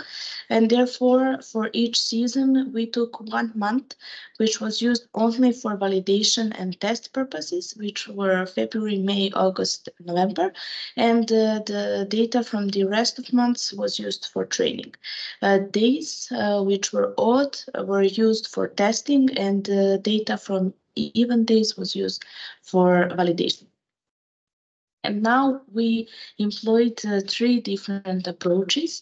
And therefore, for each season, we took one month, which was used only for validation and test purposes, which were February, May, August, November. And uh, the data from the rest of months was used for training. Uh, days, uh, which were odd, were used for testing, and data from even days was used for validation. And now we employed uh, three different approaches.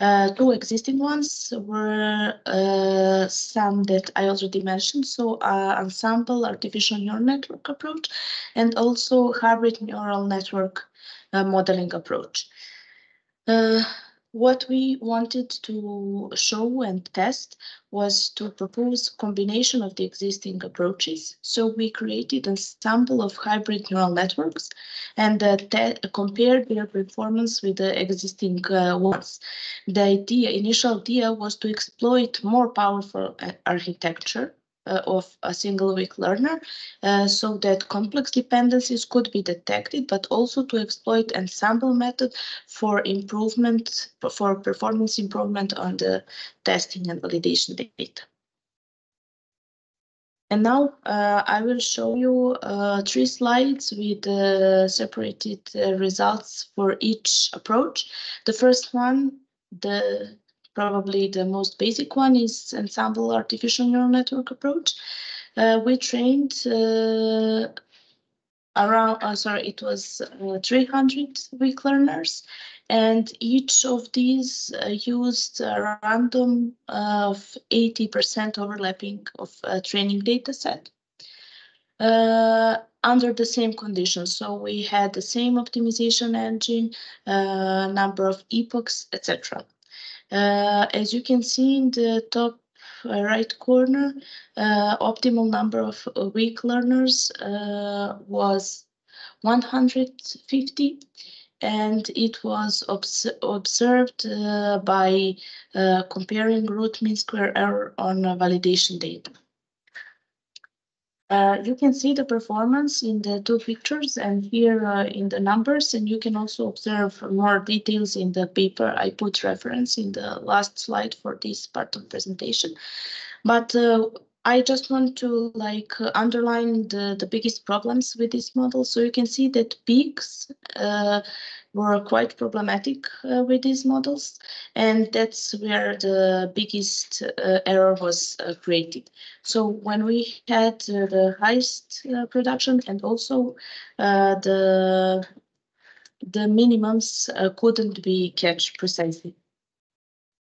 Uh, two existing ones were uh, some that I already mentioned, so uh, ensemble artificial neural network approach and also hybrid neural network uh, modeling approach. What we wanted to show and test was to propose combination of the existing approaches. So we created an ensemble of hybrid neural networks and uh, compared their performance with the existing uh, ones. The idea, initial idea was to exploit more powerful uh, architecture of a single weak learner uh, so that complex dependencies could be detected, but also to exploit ensemble method for improvement, for performance improvement on the testing and validation data. And now uh, I will show you uh, three slides with uh, separated uh, results for each approach. The first one, the probably the most basic one is ensemble artificial neural network approach. Uh, we trained uh, around, uh, sorry, it was uh, 300 weak learners, and each of these uh, used a random of 80% overlapping of training data set. Uh, under the same conditions. So we had the same optimization engine, uh, number of epochs, etc. Uh, as you can see in the top uh, right corner, uh, optimal number of weak learners was 150 and it was obs observed uh, by uh, comparing root mean square error on uh, validation data. Uh, you can see the performance in the two pictures and here uh, in the numbers, and you can also observe more details in the paper I put reference in the last slide for this part of presentation. But uh, I just want to like uh, underline the, the biggest problems with this model. So you can see that peaks uh, were quite problematic uh, with these models. And that's where the biggest uh, error was uh, created. So when we had uh, the highest production and also the, the minimums couldn't be catch precisely.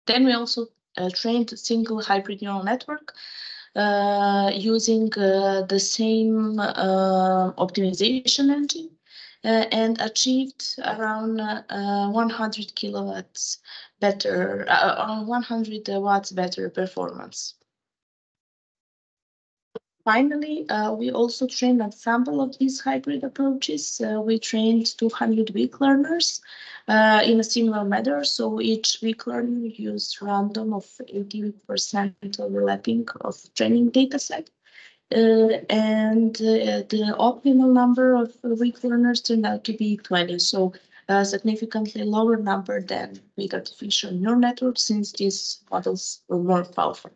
Then we also trained single hybrid neural network using uh, the same uh, optimization engine and achieved around 100 kilowatts better, on 100 watts better performance. Finally, uh, we also trained an ensemble of these hybrid approaches. Uh, we trained 200 weak learners uh, in a similar manner. So each weak learner used random of 80% overlapping of training data set. Uh, and uh, the optimal number of weak learners turned out to be 20. So a significantly lower number than with artificial neural networks since these models were more powerful.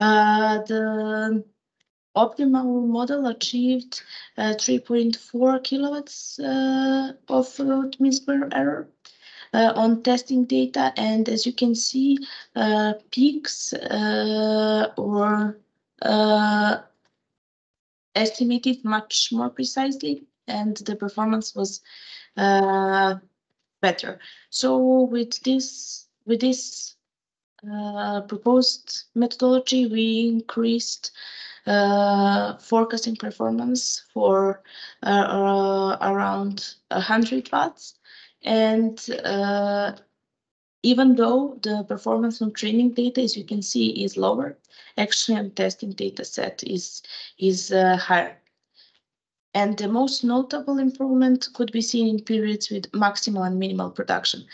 Uh, the optimal model achieved uh, 3.4 kilowatts uh, of mean square error uh, on testing data. And as you can see, uh, peaks uh, were uh, estimated much more precisely and the performance was better. So with this, with this proposed methodology, we increased uh, forecasting performance for uh, uh, around 100 watts. And even though the performance on training data, as you can see, is lower, actually on testing data set is, is higher. And the most notable improvement could be seen in periods with maximal and minimal production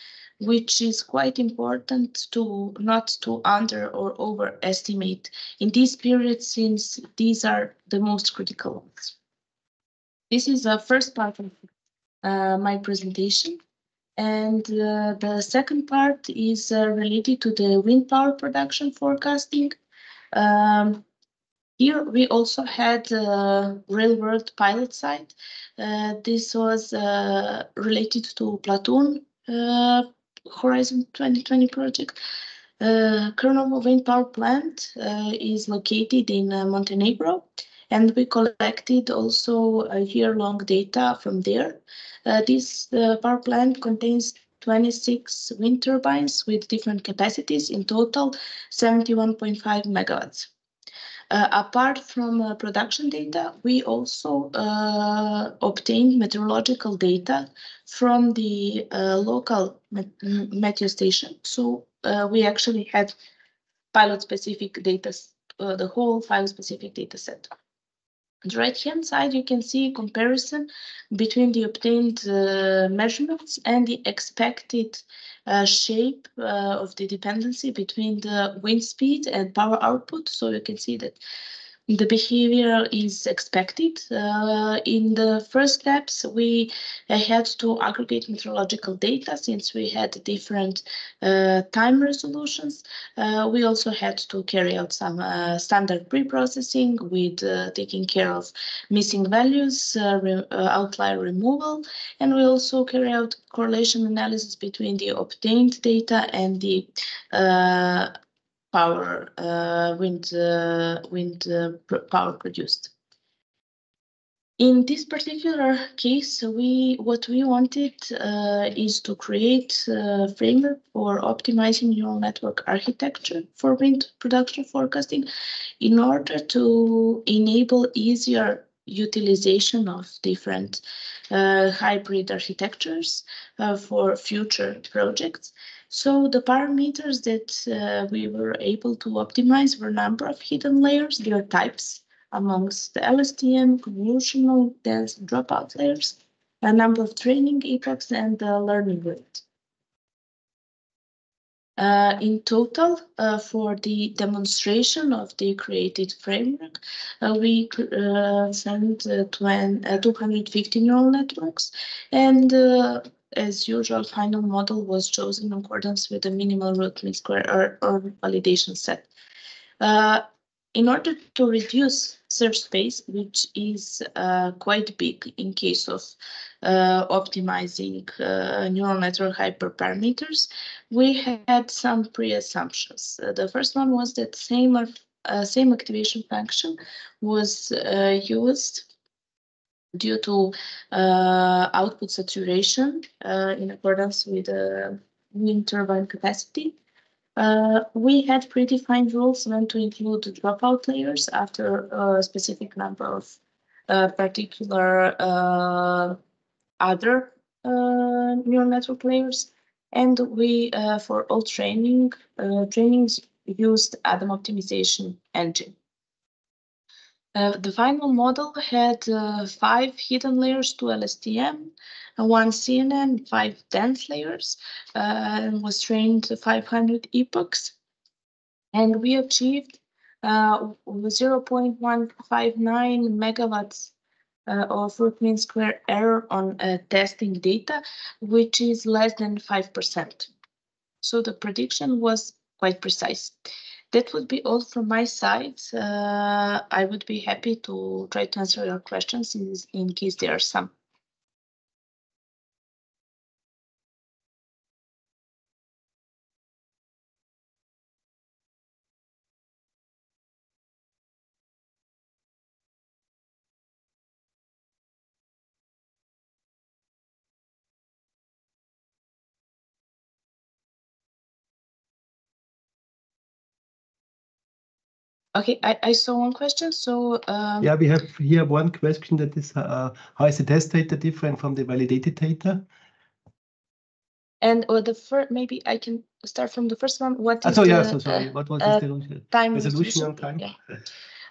which is quite important to not to under or overestimate in these periods since these are the most critical ones. This is the first part of uh, my presentation. And uh, the second part is uh, related to the wind power production forecasting. Um, here we also had a real-world pilot site. Uh, this was uh, related to Platoon uh, Horizon 2020 project. Uh, Krnovo wind power plant uh, is located in uh, Montenegro, and we collected also a year-long data from there. Uh, this uh, power plant contains 26 wind turbines with different capacities, in total 71.5 megawatts. Uh, apart from uh, production data, we also uh, obtained meteorological data from the local met station. So we actually had pilot-specific data, the whole file-specific data set. On the right-hand side, you can see comparison between the obtained uh, measurements and the expected uh, shape uh, of the dependency between the wind speed and power output. So you can see that the behavior is expected. Uh, in the first steps, we uh, had to aggregate meteorological data since we had different uh, time resolutions. Uh, we also had to carry out some uh, standard pre-processing with uh, taking care of missing values, re outlier removal, and we also carry out correlation analysis between the obtained data and the power uh, wind uh, wind uh, power produced. In this particular case, we what we wanted uh, is to create a framework for optimizing neural network architecture for wind production forecasting in order to enable easier utilization of different uh, hybrid architectures uh, for future projects. So the parameters that uh, we were able to optimize were number of hidden layers, their types amongst the LSTM, convolutional, dense, dropout layers, a number of training epochs, and the learning rate. Uh, in total, uh, for the demonstration of the created framework, uh, we uh, sent uh, 250 neural networks and as usual, final model was chosen in accordance with the minimal root mean square or, or validation set. Uh, in order to reduce search space, which is uh, quite big in case of uh, optimizing uh, neural network hyperparameters, we had some pre-assumptions. Uh, the first one was that same, uh, same activation function was used due to uh, output saturation uh, in accordance with the wind turbine capacity. Uh, we had predefined rules when to include dropout layers after a specific number of uh, particular uh, other uh, neural network layers. And we, for all training, trainings used Adam optimization engine. Uh, the final model had uh, five hidden layers to LSTM, uh, one CNN, five dense layers, uh, and was trained to 500 epochs. And we achieved uh, 0.159 megawatts of root mean square error on testing data, which is less than 5%. So the prediction was quite precise. That would be all from my side. Uh, I would be happy to try to answer your questions in, in case there are some. Okay, I, I saw one question. So um, Yeah, we have here one question that is, uh, how is the test data different from the validated data? and or the first maybe I can start from the first one. What Ah, so the yeah, so sorry, uh, what was uh, the resolution? time Resolution on time? Yeah.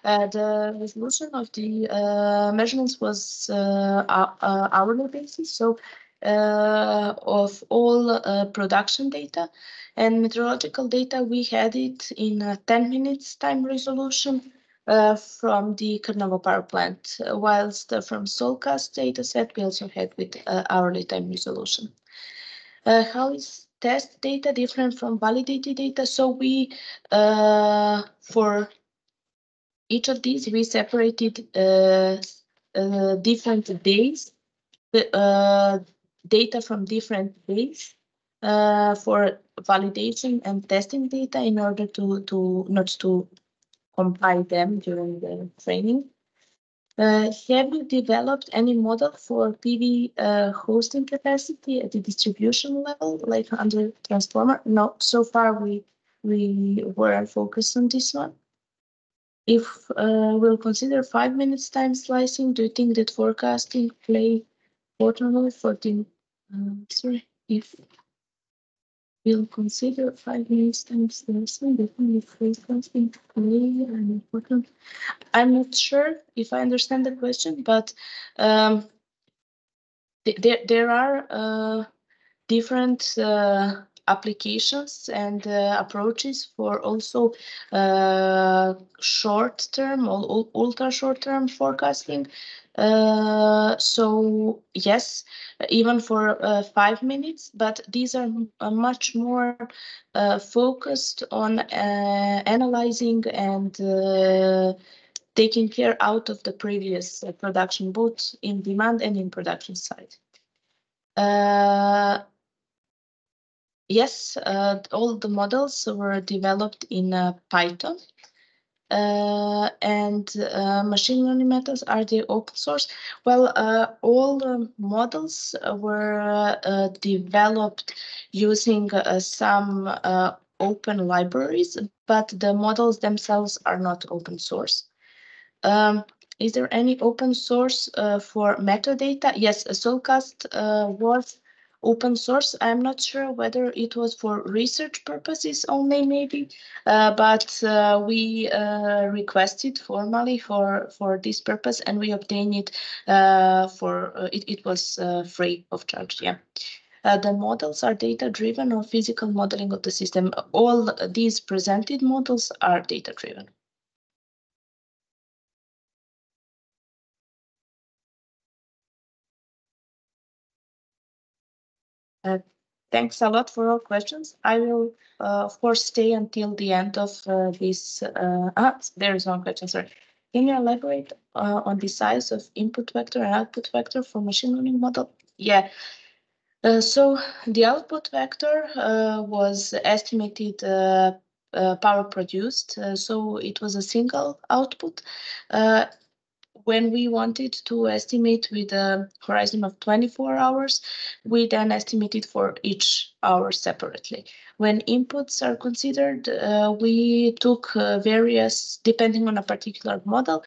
Uh, the resolution of the uh, measurements was uh, uh, hourly basis, so of all uh, production data and meteorological data, we had it in uh, 10 minutes time resolution uh, from the Krnovo power plant, uh, whilst uh, from Solcast data set, we also had with uh, hourly time resolution. Uh, how is test data different from validated data? So we, uh, for each of these, we separated uh, uh, different days, the uh, data from different ways uh, for validation and testing data in order to, to not to compile them during the training. Uh, have you developed any model for PV uh, hosting capacity at the distribution level, like under transformer? No, so far we we were focused on this one. If uh, we'll consider five minutes time slicing, do you think that forecasting play important role for the sorry if we'll consider five minutes time slicing, do you think that forecasting play an important I'm not sure if I understand the question, but um, th- there there are uh, different uh, applications and uh, approaches for also uh, short term or ultra short term forecasting. Uh, so yes, even for uh, five minutes, but these are uh, much more focused on analyzing and taking care out of the previous production, both in demand and in production side. Uh, yes, uh, all the models were developed in uh, Python. Uh, and uh, machine learning methods are the open source. Well, uh, all models were developed using some open libraries, but the models themselves are not open source. Um, is there any open source uh, for metadata? Yes, Solcast uh, was open source. I'm not sure whether it was for research purposes only, maybe, uh, but uh, we uh, requested formally for for this purpose, and we obtained it uh, for uh, it. It was uh, free of charge. Yeah. Uh, the models are data driven or physical modeling of the system. All these presented models are data Uh, Thanks a lot for all questions. I will, uh, of course, stay until the end of uh, this. uh, ah, There is one question, sorry. Can you elaborate uh, on the size of input vector and output vector for machine learning model? Yeah. So the output vector was estimated power produced, so it was a single output. When we wanted to estimate with a horizon of 24 hours, we then estimated for each hour separately. When inputs are considered, uh, we took uh, various, depending on a particular model,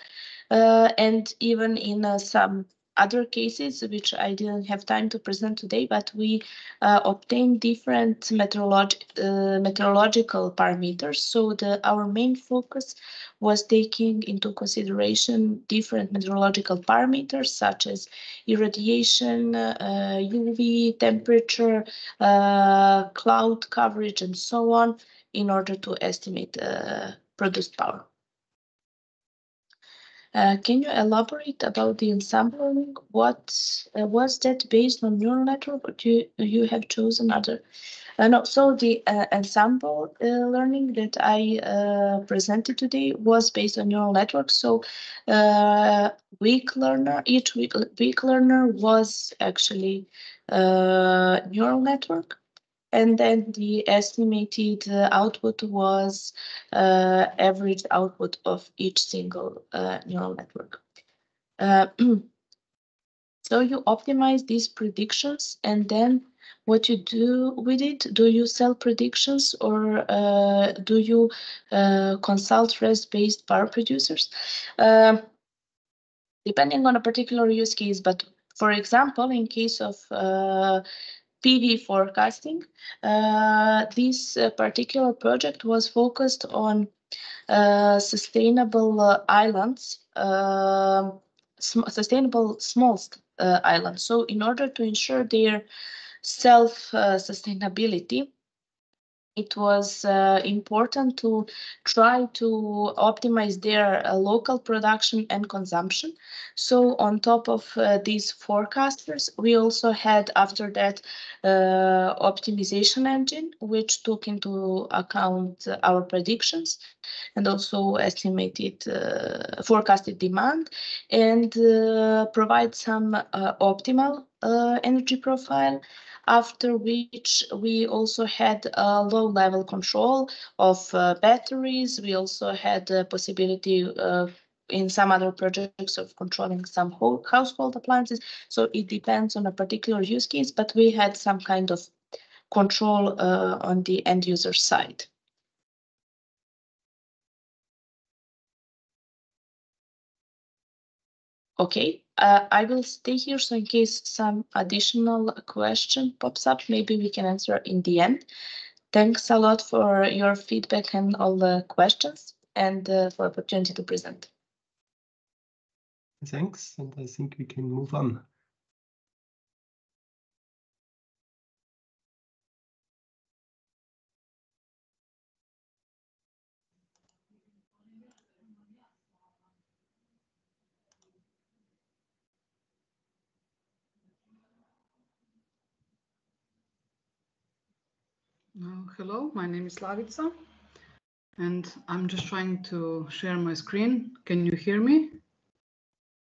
uh, and even in uh, some other cases which I didn't have time to present today, but we uh, obtained different meteorolog uh, meteorological parameters. So the our main focus was taking into consideration different meteorological parameters such as irradiation, UV, uh, temperature, uh, cloud coverage, and so on in order to estimate uh, produced power. Uh, can you elaborate about the ensemble learning? What uh, was that based on neural network, or do you, you have chosen other? Uh, no, so the uh, ensemble uh, learning that I presented today was based on neural networks. So weak learner, each weak, weak learner was actually neural network and then the estimated uh, output was uh, average output of each single uh, neural network. Uh, [CLEARS THROAT] so you optimize these predictions and then what you do with it, do you sell predictions or uh, do you uh, consult RES-based power producers? Um, depending on a particular use case, but for example, in case of PV forecasting. Uh, this uh, particular project was focused on uh, sustainable uh, islands, um, sm sustainable small uh, islands. So in order to ensure their self-sustainability, it was uh, important to try to optimize their uh, local production and consumption. So on top of uh, these forecasters, we also had after that uh, optimization engine, which took into account our predictions and also estimated uh, forecasted demand and uh, provide some optimal energy profile after which we also had a low level control of uh, batteries. We also had the possibility uh, in some other projects of controlling some household appliances. So it depends on a particular use case, but we had some kind of control uh, on the end user side. Okay, uh, I will stay here, so in case some additional question pops up, maybe we can answer in the end. Thanks a lot for your feedback and all the questions and uh, for the opportunity to present. Thanks, and I think we can move on. Uh, hello, my name is Slavica, and I'm just trying to share my screen. Can you hear me?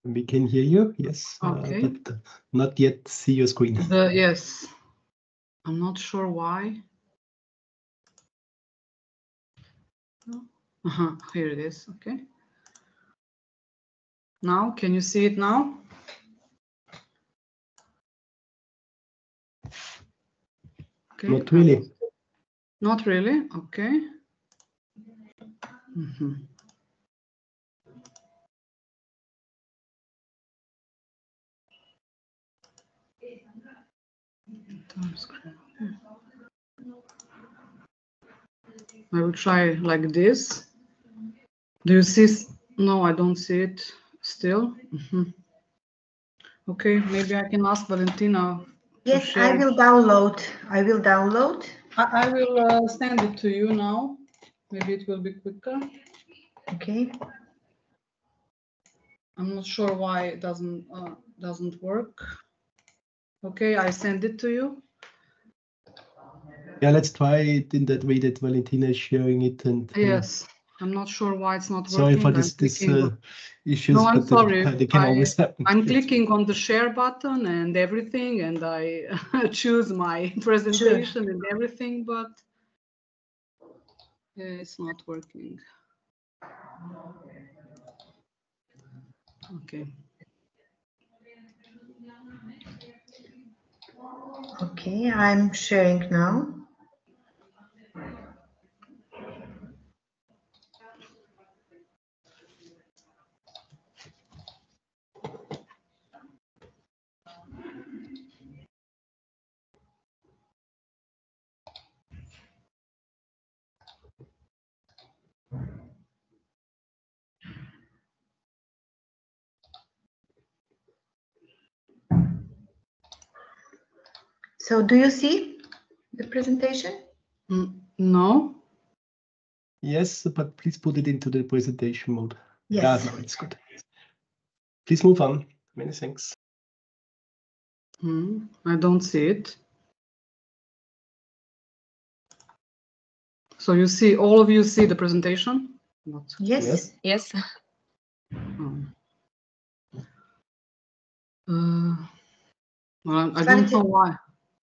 We can hear you, yes, uh, okay. Uh, but not yet see your screen. [LAUGHS] The, yes, I'm not sure why. Uh -huh, here it is, okay. Now, can you see it now? Okay. Not really. Not really? Okay. Mm -hmm. I will try like this. Do you see? No, I don't see it still. Mm -hmm. Okay, maybe I can ask Valentina. Yes, I will download. I will download. I, I will uh, send it to you now. Maybe it will be quicker. Okay. I'm not sure why it doesn't uh, doesn't work. Okay, I send it to you. Yeah, let's try it in that way that Valentina is sharing it and. Uh, yes. I'm not sure why it's not sorry working. Sorry for this, this uh, issues. No, I'm sorry. They, they can I, always happen. I'm clicking on the share button and everything, and I [LAUGHS] choose my [LAUGHS] presentation sure. and everything, but yeah, it's not working. Okay. Okay, I'm sharing now. So do you see the presentation? Mm, No, Yes, but please put it into the presentation mode. Yes. Yeah, no, it's good. Please move on. Many thanks. Hmm, I don't see it. So you see, all of you see the presentation? Not. Yes. Yes. Yes. Hmm. Uh, Well, I don't know why.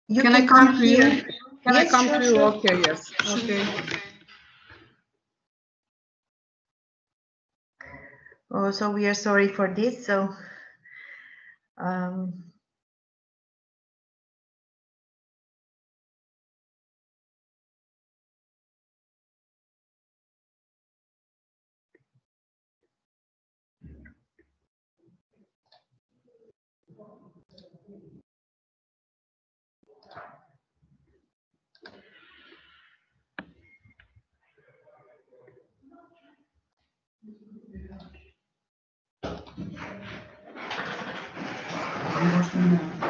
You Can I come to you? here. Can I come sure, to you? sure. Okay, yes, okay. Oh, so we are sorry for this. So, um, Mm-hmm.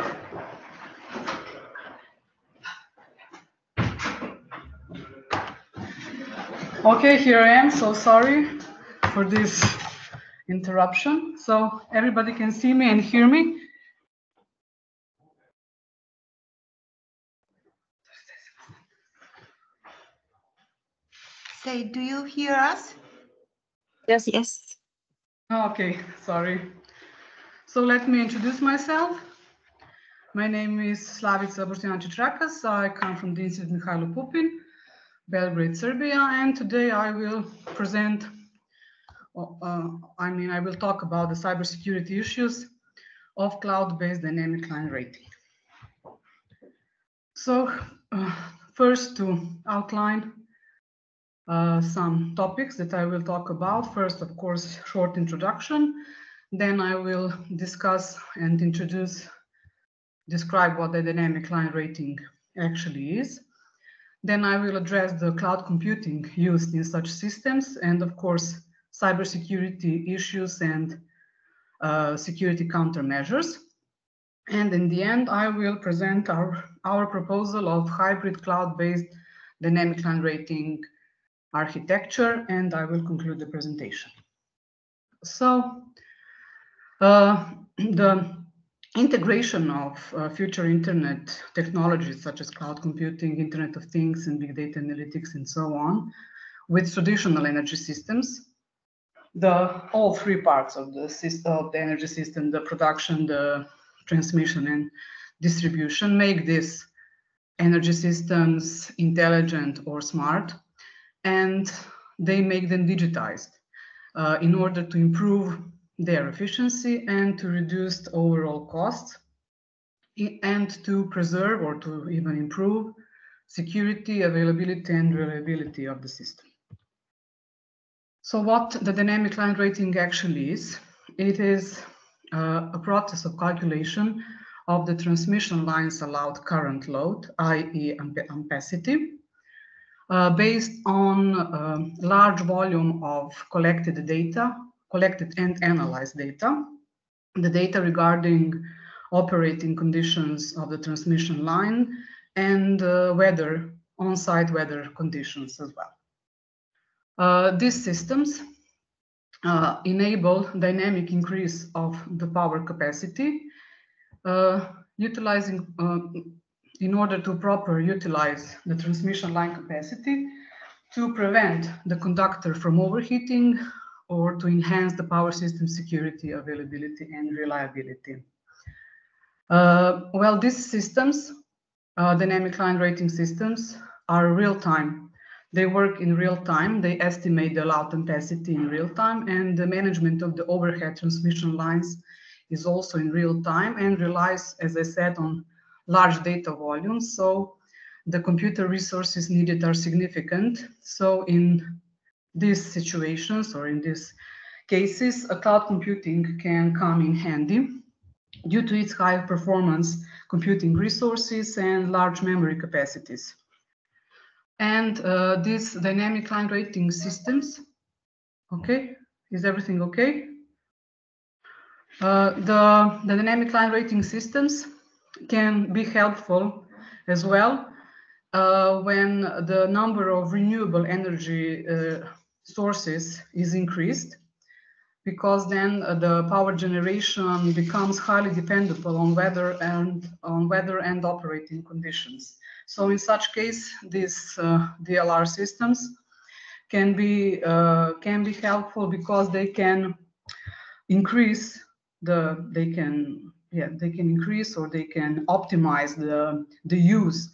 Okay, here I am. So sorry for this interruption. So everybody can see me and hear me. say, do you hear us? Yes. Yes. Okay, sorry. So let me introduce myself. My name is Slavica Boštjančič-Rakas. I come from the Institute Mihajlo Pupin, Belgrade, Serbia, and today I will present, uh, I mean, I will talk about the cybersecurity issues of cloud-based dynamic line rating. So uh, first to outline uh, some topics that I will talk about. First, of course, short introduction. Then I will discuss and introduce, describe what the dynamic line rating actually is. Then I will address the cloud computing used in such systems and, of course, cybersecurity issues and uh, security countermeasures. And in the end, I will present our, our proposal of hybrid cloud-based dynamic line rating architecture, and I will conclude the presentation. So uh, [CLEARS THROAT] the integration of uh, future internet technologies such as cloud computing, Internet of Things, and big data analytics, and so on, with traditional energy systems, the all three parts of the system of the energy system, the production, the transmission, and distribution, make these energy systems intelligent or smart and they make them digitized uh, in order to improve their efficiency and to reduce overall costs and to preserve or to even improve security, availability, and reliability of the system. So what the dynamic line rating actually is, it is uh, a process of calculation of the transmission line's allowed current load, i.e. ampacity, uh, based on a large volume of collected data, collected and analyzed data, the data regarding operating conditions of the transmission line and uh, weather, on-site weather conditions as well. Uh, these systems uh, enable dynamic increase of the power capacity, uh, utilizing in order to proper utilize the transmission line capacity to prevent the conductor from overheating or to enhance the power system security, availability, and reliability. Uh, well, these systems, uh, dynamic line rating systems, are real-time. They work in real time. They estimate the allowed ampacity in real time, and the management of the overhead transmission lines is also in real time and relies, as I said, on large data volumes. So the computer resources needed are significant. So in these situations or in these cases, a cloud computing can come in handy due to its high performance computing resources and large memory capacities. And uh, these dynamic line rating systems, okay, is everything okay? Uh, the, the dynamic line rating systems can be helpful as well uh, when the number of renewable energy uh, sources is increased because then uh, the power generation becomes highly dependable on weather and on weather and operating conditions. So in such case, these uh, DLR systems can be uh, can be helpful because they can increase the they can yeah they can increase or they can optimize the the use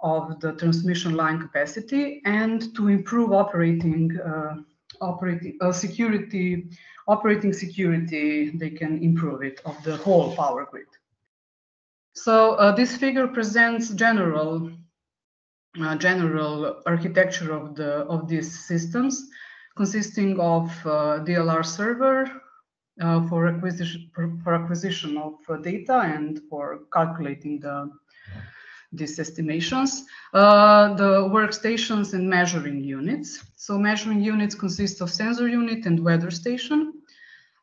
of the transmission line capacity and to improve operating uh, operating uh, security operating security they can improve it of the whole power grid. So uh, this figure presents general uh, general architecture of the of these systems consisting of uh, DLR server uh, for acquisition for acquisition of data and for calculating the these estimations. Uh, the workstations and measuring units. So measuring units consist of sensor unit and weather station.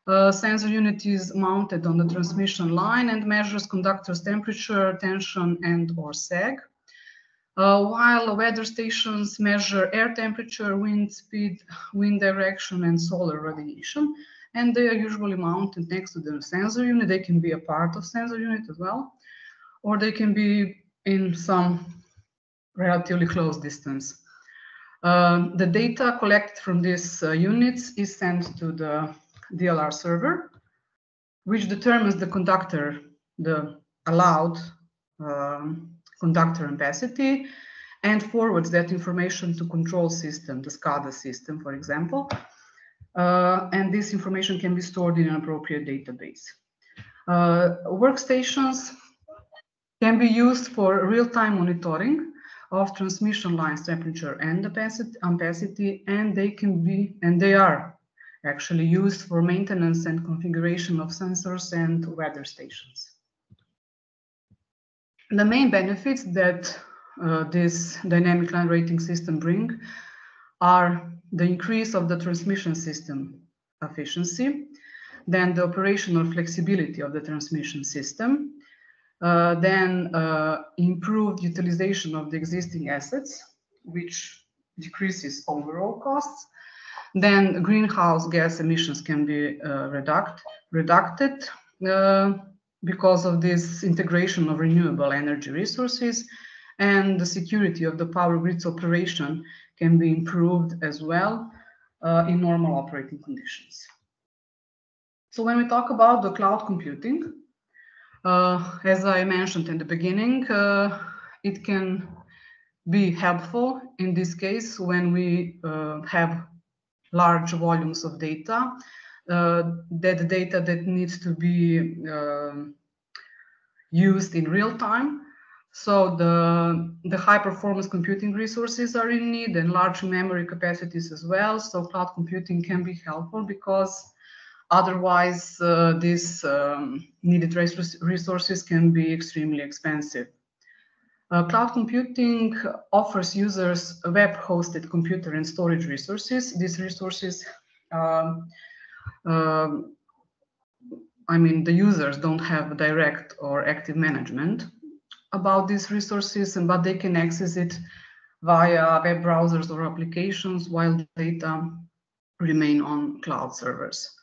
Uh, sensor unit is mounted on the transmission line and measures conductor's temperature, tension, and or sag. Uh, while weather stations measure air temperature, wind speed, wind direction, and solar radiation. And they are usually mounted next to the sensor unit. They can be a part of sensor unit as well, or they can be in some relatively close distance. Uh, the data collected from these uh, units is sent to the DLR server, which determines the conductor, the allowed um, conductor ampacity, and forwards that information to control system, the SCADA system, for example. Uh, and this information can be stored in an appropriate database. Uh, workstations can be used for real-time monitoring of transmission lines temperature and ampacity, and they can be, and they are actually used for maintenance and configuration of sensors and weather stations. The main benefits that uh, this dynamic line rating system bring are the increase of the transmission system efficiency, then the operational flexibility of the transmission system, then uh, improved utilization of the existing assets, which decreases overall costs. Then greenhouse gas emissions can be uh, reduct, reducted uh, because of this integration of renewable energy resources and the security of the power grid's operation can be improved as well uh, in normal operating conditions. So when we talk about the cloud computing, uh, as I mentioned in the beginning, uh, it can be helpful in this case when we uh, have large volumes of data, uh, that data that needs to be um, used in real time. So the, the high performance computing resources are in need and large memory capacities as well. So cloud computing can be helpful because Otherwise, uh, these um, needed resources can be extremely expensive. Uh, cloud computing offers users web-hosted computer and storage resources. These resources, um, uh, I mean, the users don't have direct or active management about these resources, but they can access it via web browsers or applications while data remain on cloud servers.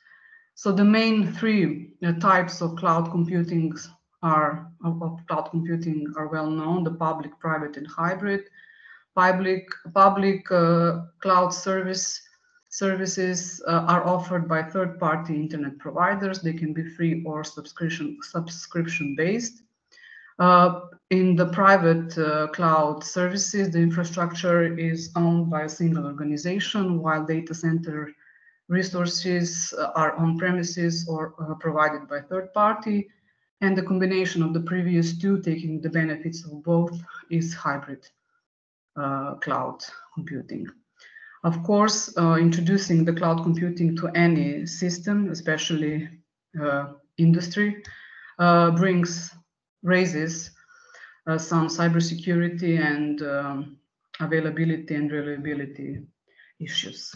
So the main three uh, types of cloud computing are of, cloud computing are well known: the public, private, and hybrid. Public public uh, cloud service services uh, are offered by third-party internet providers. They can be free or subscription subscription based. Uh, in the private uh, cloud services, the infrastructure is owned by a single organization, while data center resources uh, are on premises or uh, provided by third party. And the combination of the previous two, taking the benefits of both, is hybrid uh, cloud computing. Of course, uh, introducing the cloud computing to any system, especially uh, industry, uh, brings, raises some cybersecurity and um, availability and reliability issues.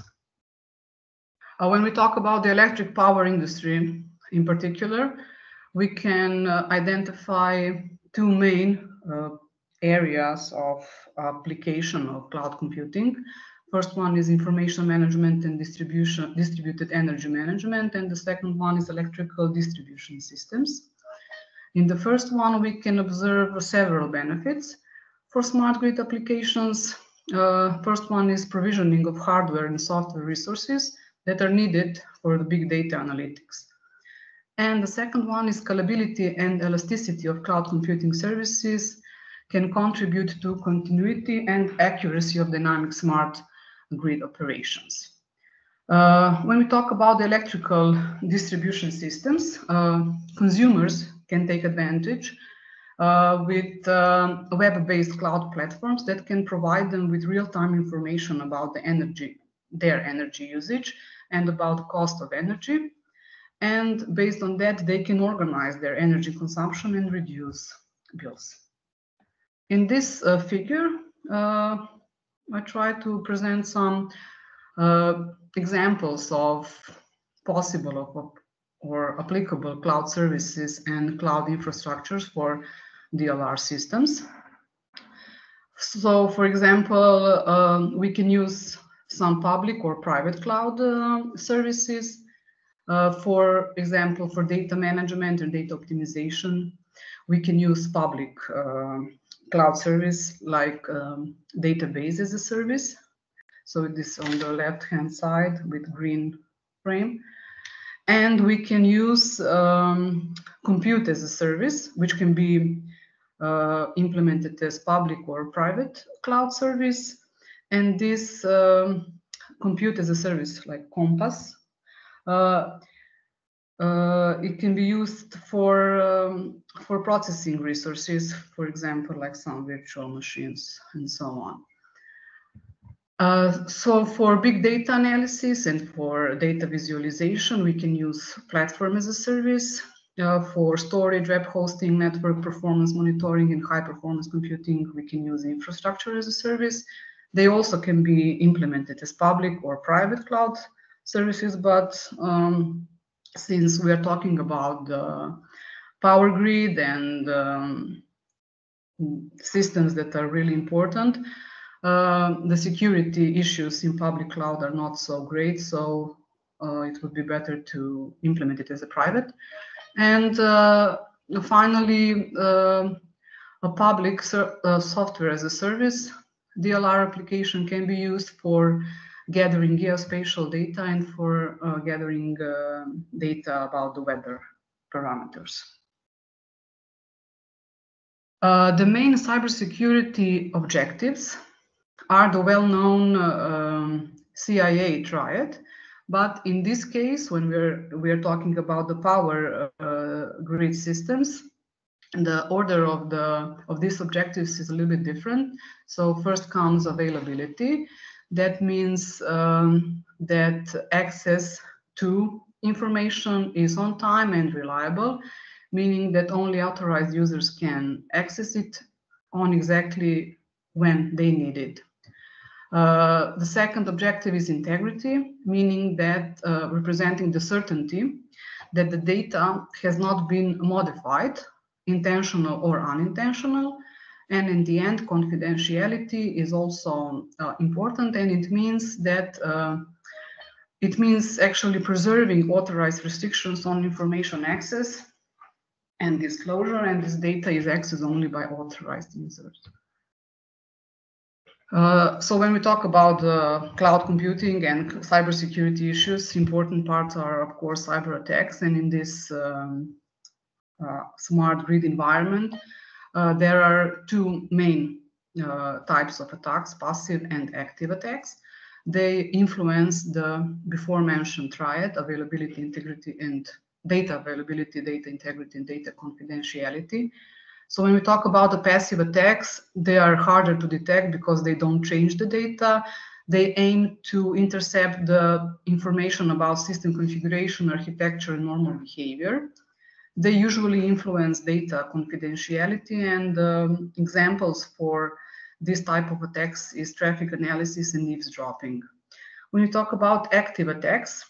Uh, when we talk about the electric power industry in particular, we can uh, identify two main uh, areas of application of cloud computing. First one is information management and distribution, distributed energy management, and the second one is electrical distribution systems. In the first one, we can observe several benefits. For smart grid applications, uh, first one is provisioning of hardware and software resources that are needed for the big data analytics. And the second one is scalability and elasticity of cloud computing services can contribute to continuity and accuracy of dynamic smart grid operations. Uh, when we talk about the electrical distribution systems, uh, consumers can take advantage uh, with uh, web-based cloud platforms that can provide them with real-time information about the energy, their energy usage and about cost of energy. And based on that, they can organize their energy consumption and reduce bills. In this uh, figure, uh, I try to present some uh, examples of possible of, or applicable cloud services and cloud infrastructures for DLR systems. So, for example, um, we can use some public or private cloud uh, services. Uh, for example, for data management and data optimization, we can use public uh, cloud service like um, database as a service. So this on the left-hand side with green frame. And we can use um, compute as a service, which can be uh, implemented as public or private cloud service. And this um, compute as a service like Compass, uh, uh, it can be used for um, for processing resources, for example, like some virtual machines and so on. Uh, so for big data analysis and for data visualization, we can use platform as a service. Uh, for storage, web hosting, network performance monitoring, and high performance computing, we can use infrastructure as a service. They also can be implemented as public or private cloud services, but um, since we are talking about the power grid and um, systems that are really important, uh, the security issues in public cloud are not so great, so uh, it would be better to implement it as a private. And uh, finally, uh, a public uh, software as a service DLR application can be used for gathering geospatial data and for uh, gathering uh, data about the weather parameters. Uh, the main cybersecurity objectives are the well-known um, CIA triad, but in this case, when we're we're talking about the power uh, grid systems, the order of the of these objectives is a little bit different. So first comes availability, that means um, that access to information is on time and reliable, meaning that only authorized users can access it on exactly when they need it. Uh, the second objective is integrity, meaning that uh, representing the certainty that the data has not been modified, intentional or unintentional, and in the end, confidentiality is also uh, important, and it means that uh, it means actually preserving authorized restrictions on information access and disclosure, and this data is accessed only by authorized users. Uh, so when we talk about uh, cloud computing and cybersecurity issues, important parts are, of course, cyber attacks. And in this um, smart grid environment, uh, there are two main uh, types of attacks, passive and active attacks. They influence the before mentioned triad, availability, integrity, and data availability, data integrity, and data confidentiality. So when we talk about the passive attacks, they are harder to detect because they don't change the data. They aim to intercept the information about system configuration, architecture, and normal behavior. They usually influence data confidentiality and um, examples for this type of attacks is traffic analysis and eavesdropping. When you talk about active attacks,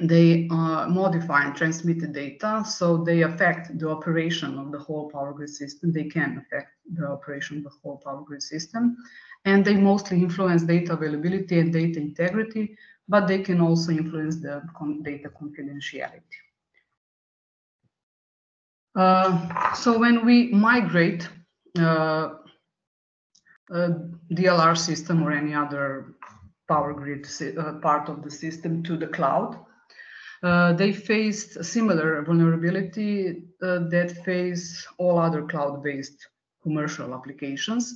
they uh, modify and transmit the data, so they affect the operation of the whole power grid system. They can affect the operation of the whole power grid system, and they mostly influence data availability and data integrity, but they can also influence the data confidentiality. Uh, so when we migrate uh, a DLR system or any other power grid uh, part of the system to the cloud, uh, they faced a similar vulnerability uh, that face all other cloud-based commercial applications.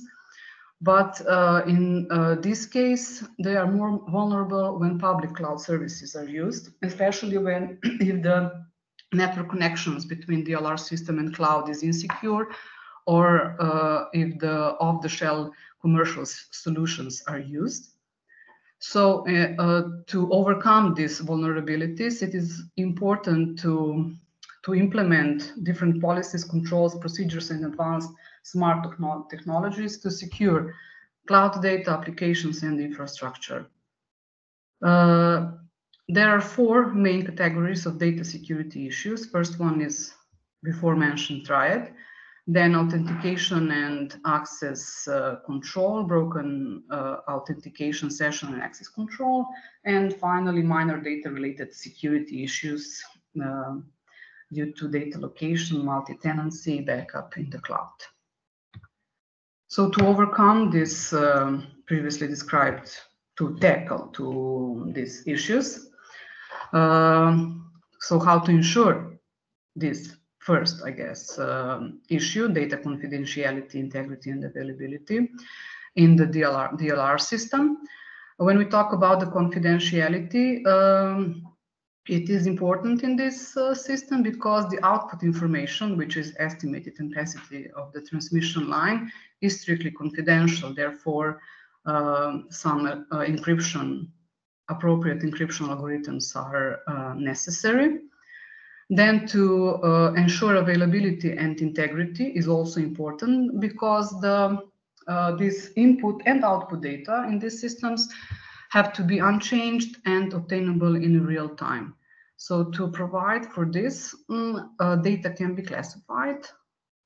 But uh, in uh, this case, they are more vulnerable when public cloud services are used, especially when [CLEARS THROAT] if the network connections between the DLR system and cloud is insecure, or uh, if the off-the-shelf commercial solutions are used. So uh, uh, to overcome these vulnerabilities, it is important to, to implement different policies, controls, procedures, and advanced smart techno technologies to secure cloud data applications and infrastructure. Uh, there are four main categories of data security issues. First one is before mentioned triad then authentication and access uh, control, broken uh, authentication session and access control, and finally minor data related security issues uh, due to data location, multi-tenancy, backup in the cloud. So to overcome this um, previously described, to tackle to these issues, um, so how to ensure this first, I guess, um, issue, data confidentiality, integrity, and availability in the DLR, DLR system. When we talk about the confidentiality, um, it is important in this uh, system because the output information, which is estimated intensity of the transmission line, is strictly confidential. Therefore, uh, some uh, encryption, appropriate encryption algorithms are uh, necessary. Then to uh, ensure availability and integrity is also important because the uh, this input and output data in these systems have to be unchanged and obtainable in real time. So to provide for this, um, uh, data can be classified.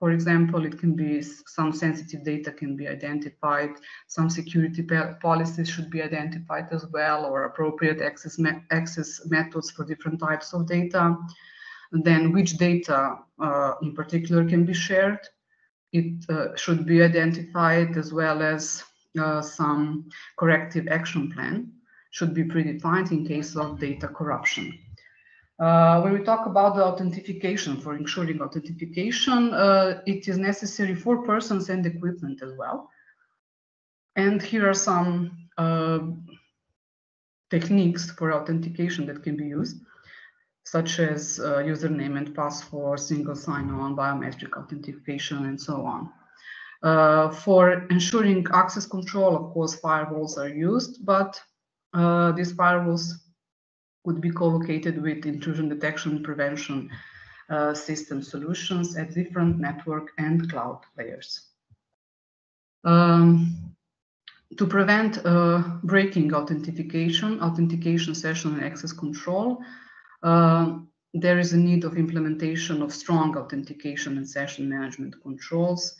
For example, it can be some sensitive data can be identified, some security policies should be identified as well, or appropriate access, me access methods for different types of data then which data uh, in particular can be shared. It uh, should be identified as well as uh, some corrective action plan should be predefined in case of data corruption. Uh, when we talk about the authentication, for ensuring authentication, uh, it is necessary for persons and equipment as well. And here are some uh, techniques for authentication that can be used such as uh, username and password, single sign-on, biometric authentication, and so on. Uh, for ensuring access control, of course, firewalls are used, but uh, these firewalls could be co-located with intrusion detection prevention uh, system solutions at different network and cloud layers. Um, to prevent uh, breaking authentication, authentication session and access control, uh, there is a need of implementation of strong authentication and session management controls,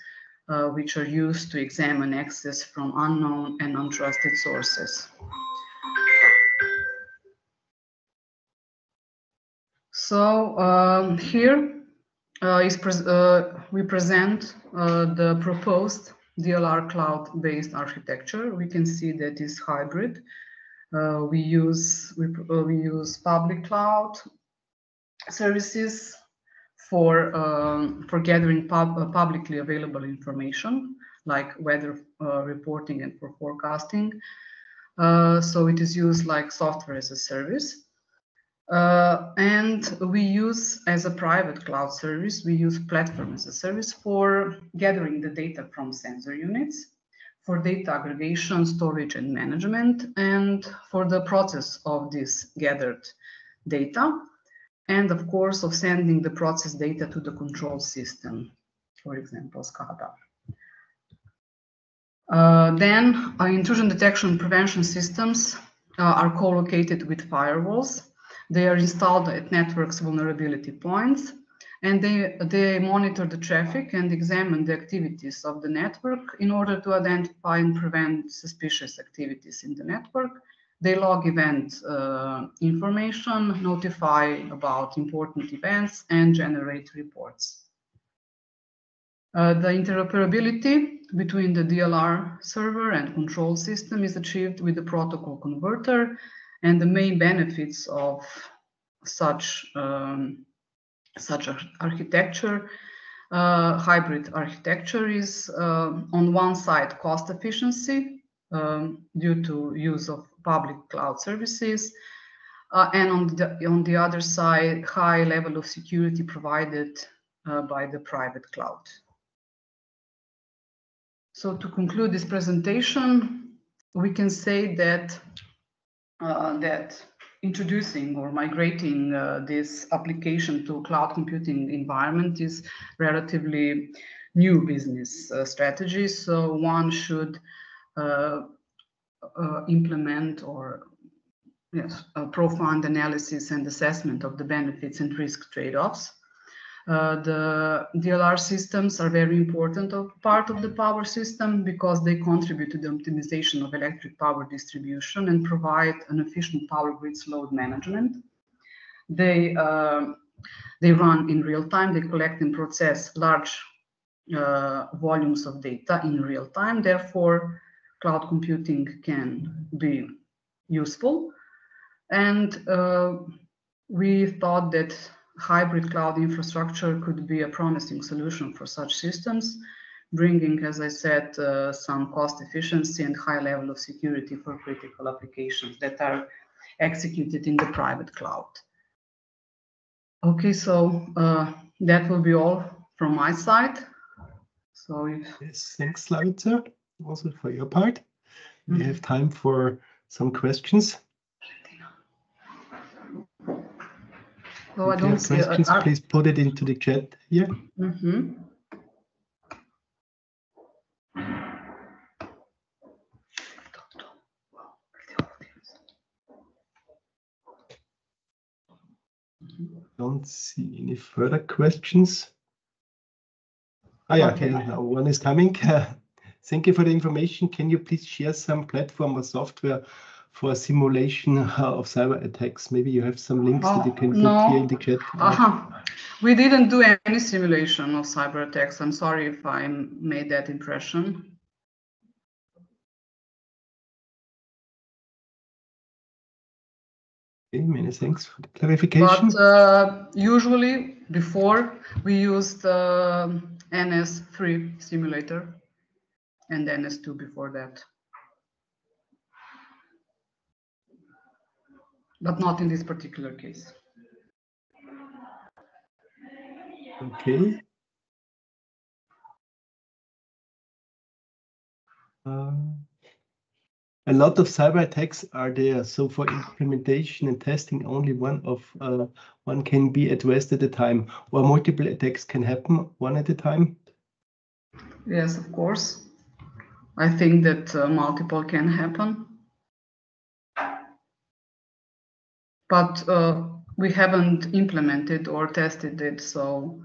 uh, which are used to examine access from unknown and untrusted sources. So um, here uh, is pre uh, we present uh, the proposed DLR cloud-based architecture. We can see that is hybrid. Uh, we use we, uh, we use public cloud services for um, for gathering pub, uh, publicly available information like weather reporting and for forecasting. So it is used like software as a service. Uh, and we use as a private cloud service, we use platform as a service for gathering the data from sensor units for data aggregation, storage, and management, and for the process of this gathered data, and of course of sending the process data to the control system, for example, SCADA. Uh, then uh, intrusion detection prevention systems uh, are co-located with firewalls, They are installed at networks vulnerability points and they, they monitor the traffic and examine the activities of the network in order to identify and prevent suspicious activities in the network. They log event uh, information, notify about important events, and generate reports. Uh, the interoperability between the DLR server and control system is achieved with the protocol converter, and the main benefits of such um, such architecture, uh, hybrid architecture is uh, on one side cost efficiency um, due to use of public cloud services, uh, and on the, on the other side, high level of security provided uh, by the private cloud. So to conclude this presentation, we can say that that introducing or migrating uh, this application to cloud computing environment is relatively new business uh, strategy. So one should uh, uh implement or yes, a profound analysis and assessment of the benefits and risk trade-offs. Uh, the DLR systems are very important of part of the power system because they contribute to the optimization of electric power distribution and provide an efficient power grid's load management. They, uh, they run in real time, they collect and process large uh, volumes of data in real time. Therefore, cloud computing can be useful. And uh, we thought that hybrid cloud infrastructure could be a promising solution for such systems, bringing, as I said, uh, some cost efficiency and high level of security for critical applications that are executed in the private cloud. Okay, so uh, that will be all from my side. So if... Yes, thanks, Slavica, also for your part. Mm -hmm. We have time for some questions. So I If you don't see. questions, are- please put it into the chat here. Mhm. Don't see any further questions. Ah, yeah, okay, Okay. now one is coming. [LAUGHS] Thank you for the information. Can you please share some platform or software for a simulation uh, of cyber attacks? Maybe you have some links that you Oh, can put no. here in the chat. Uh-huh. We didn't do any simulation of cyber attacks. I'm sorry if I made that impression. Okay, many thanks for the clarification. But uh, usually before we used uh, NS3 simulator and NS2 before that. But not in this particular case. Okay. Uh, a lot of cyber attacks are there. So for implementation and testing, only one of uh, one can be addressed at a time, or multiple attacks can happen one at a time. Yes, of course. I think that uh, multiple can happen. But uh, we haven't implemented or tested it. So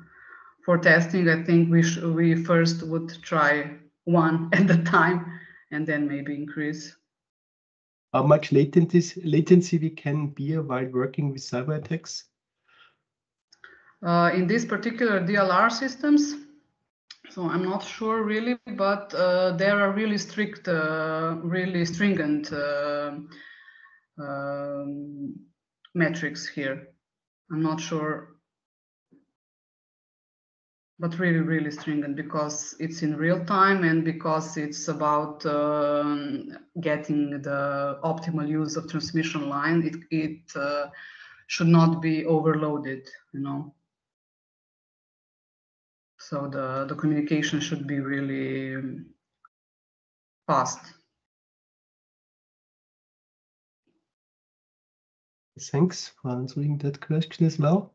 for testing, I think we we first would try one [LAUGHS] at a time and then maybe increase. How much latency latency we can bear while working with cyber attacks? Uh, in these particular DLR systems, so I'm not sure really, but uh, there are really strict, uh, really stringent uh, um, metrics here. I'm not sure, but really, really stringent because it's in real time and because it's about um, getting the optimal use of transmission line. It it uh, should not be overloaded, you know. So the, the communication should be really fast. Thanks for answering that question as well.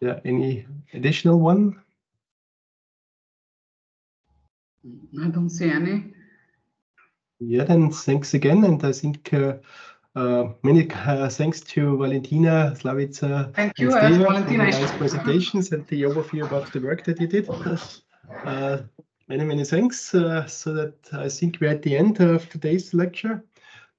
Yeah, any additional one? I don't see any. Yeah, then thanks again. And I think uh, Uh, many uh, thanks to Valentina, Slavica, Thank you, for Valentina the nice presentations and the overview about the work that you did. Uh, many, many thanks. Uh, so that I think we're at the end of today's lecture.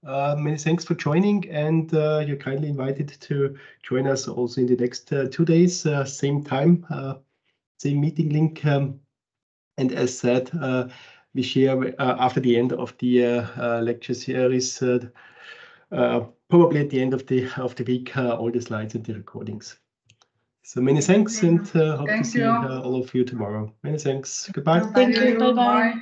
Uh, many thanks for joining, and uh, you're kindly invited to join us also in the next uh, two days, uh, same time, uh, same meeting link. Um, and as said, uh, we share uh, after the end of the uh, uh, lecture series, uh, uh, probably at the end of the of the week, uh, all the slides and the recordings. So many thanks, and uh, hope Thank to see you. uh, all of you tomorrow. Many thanks. Goodbye. Thank you. Bye-bye. Bye.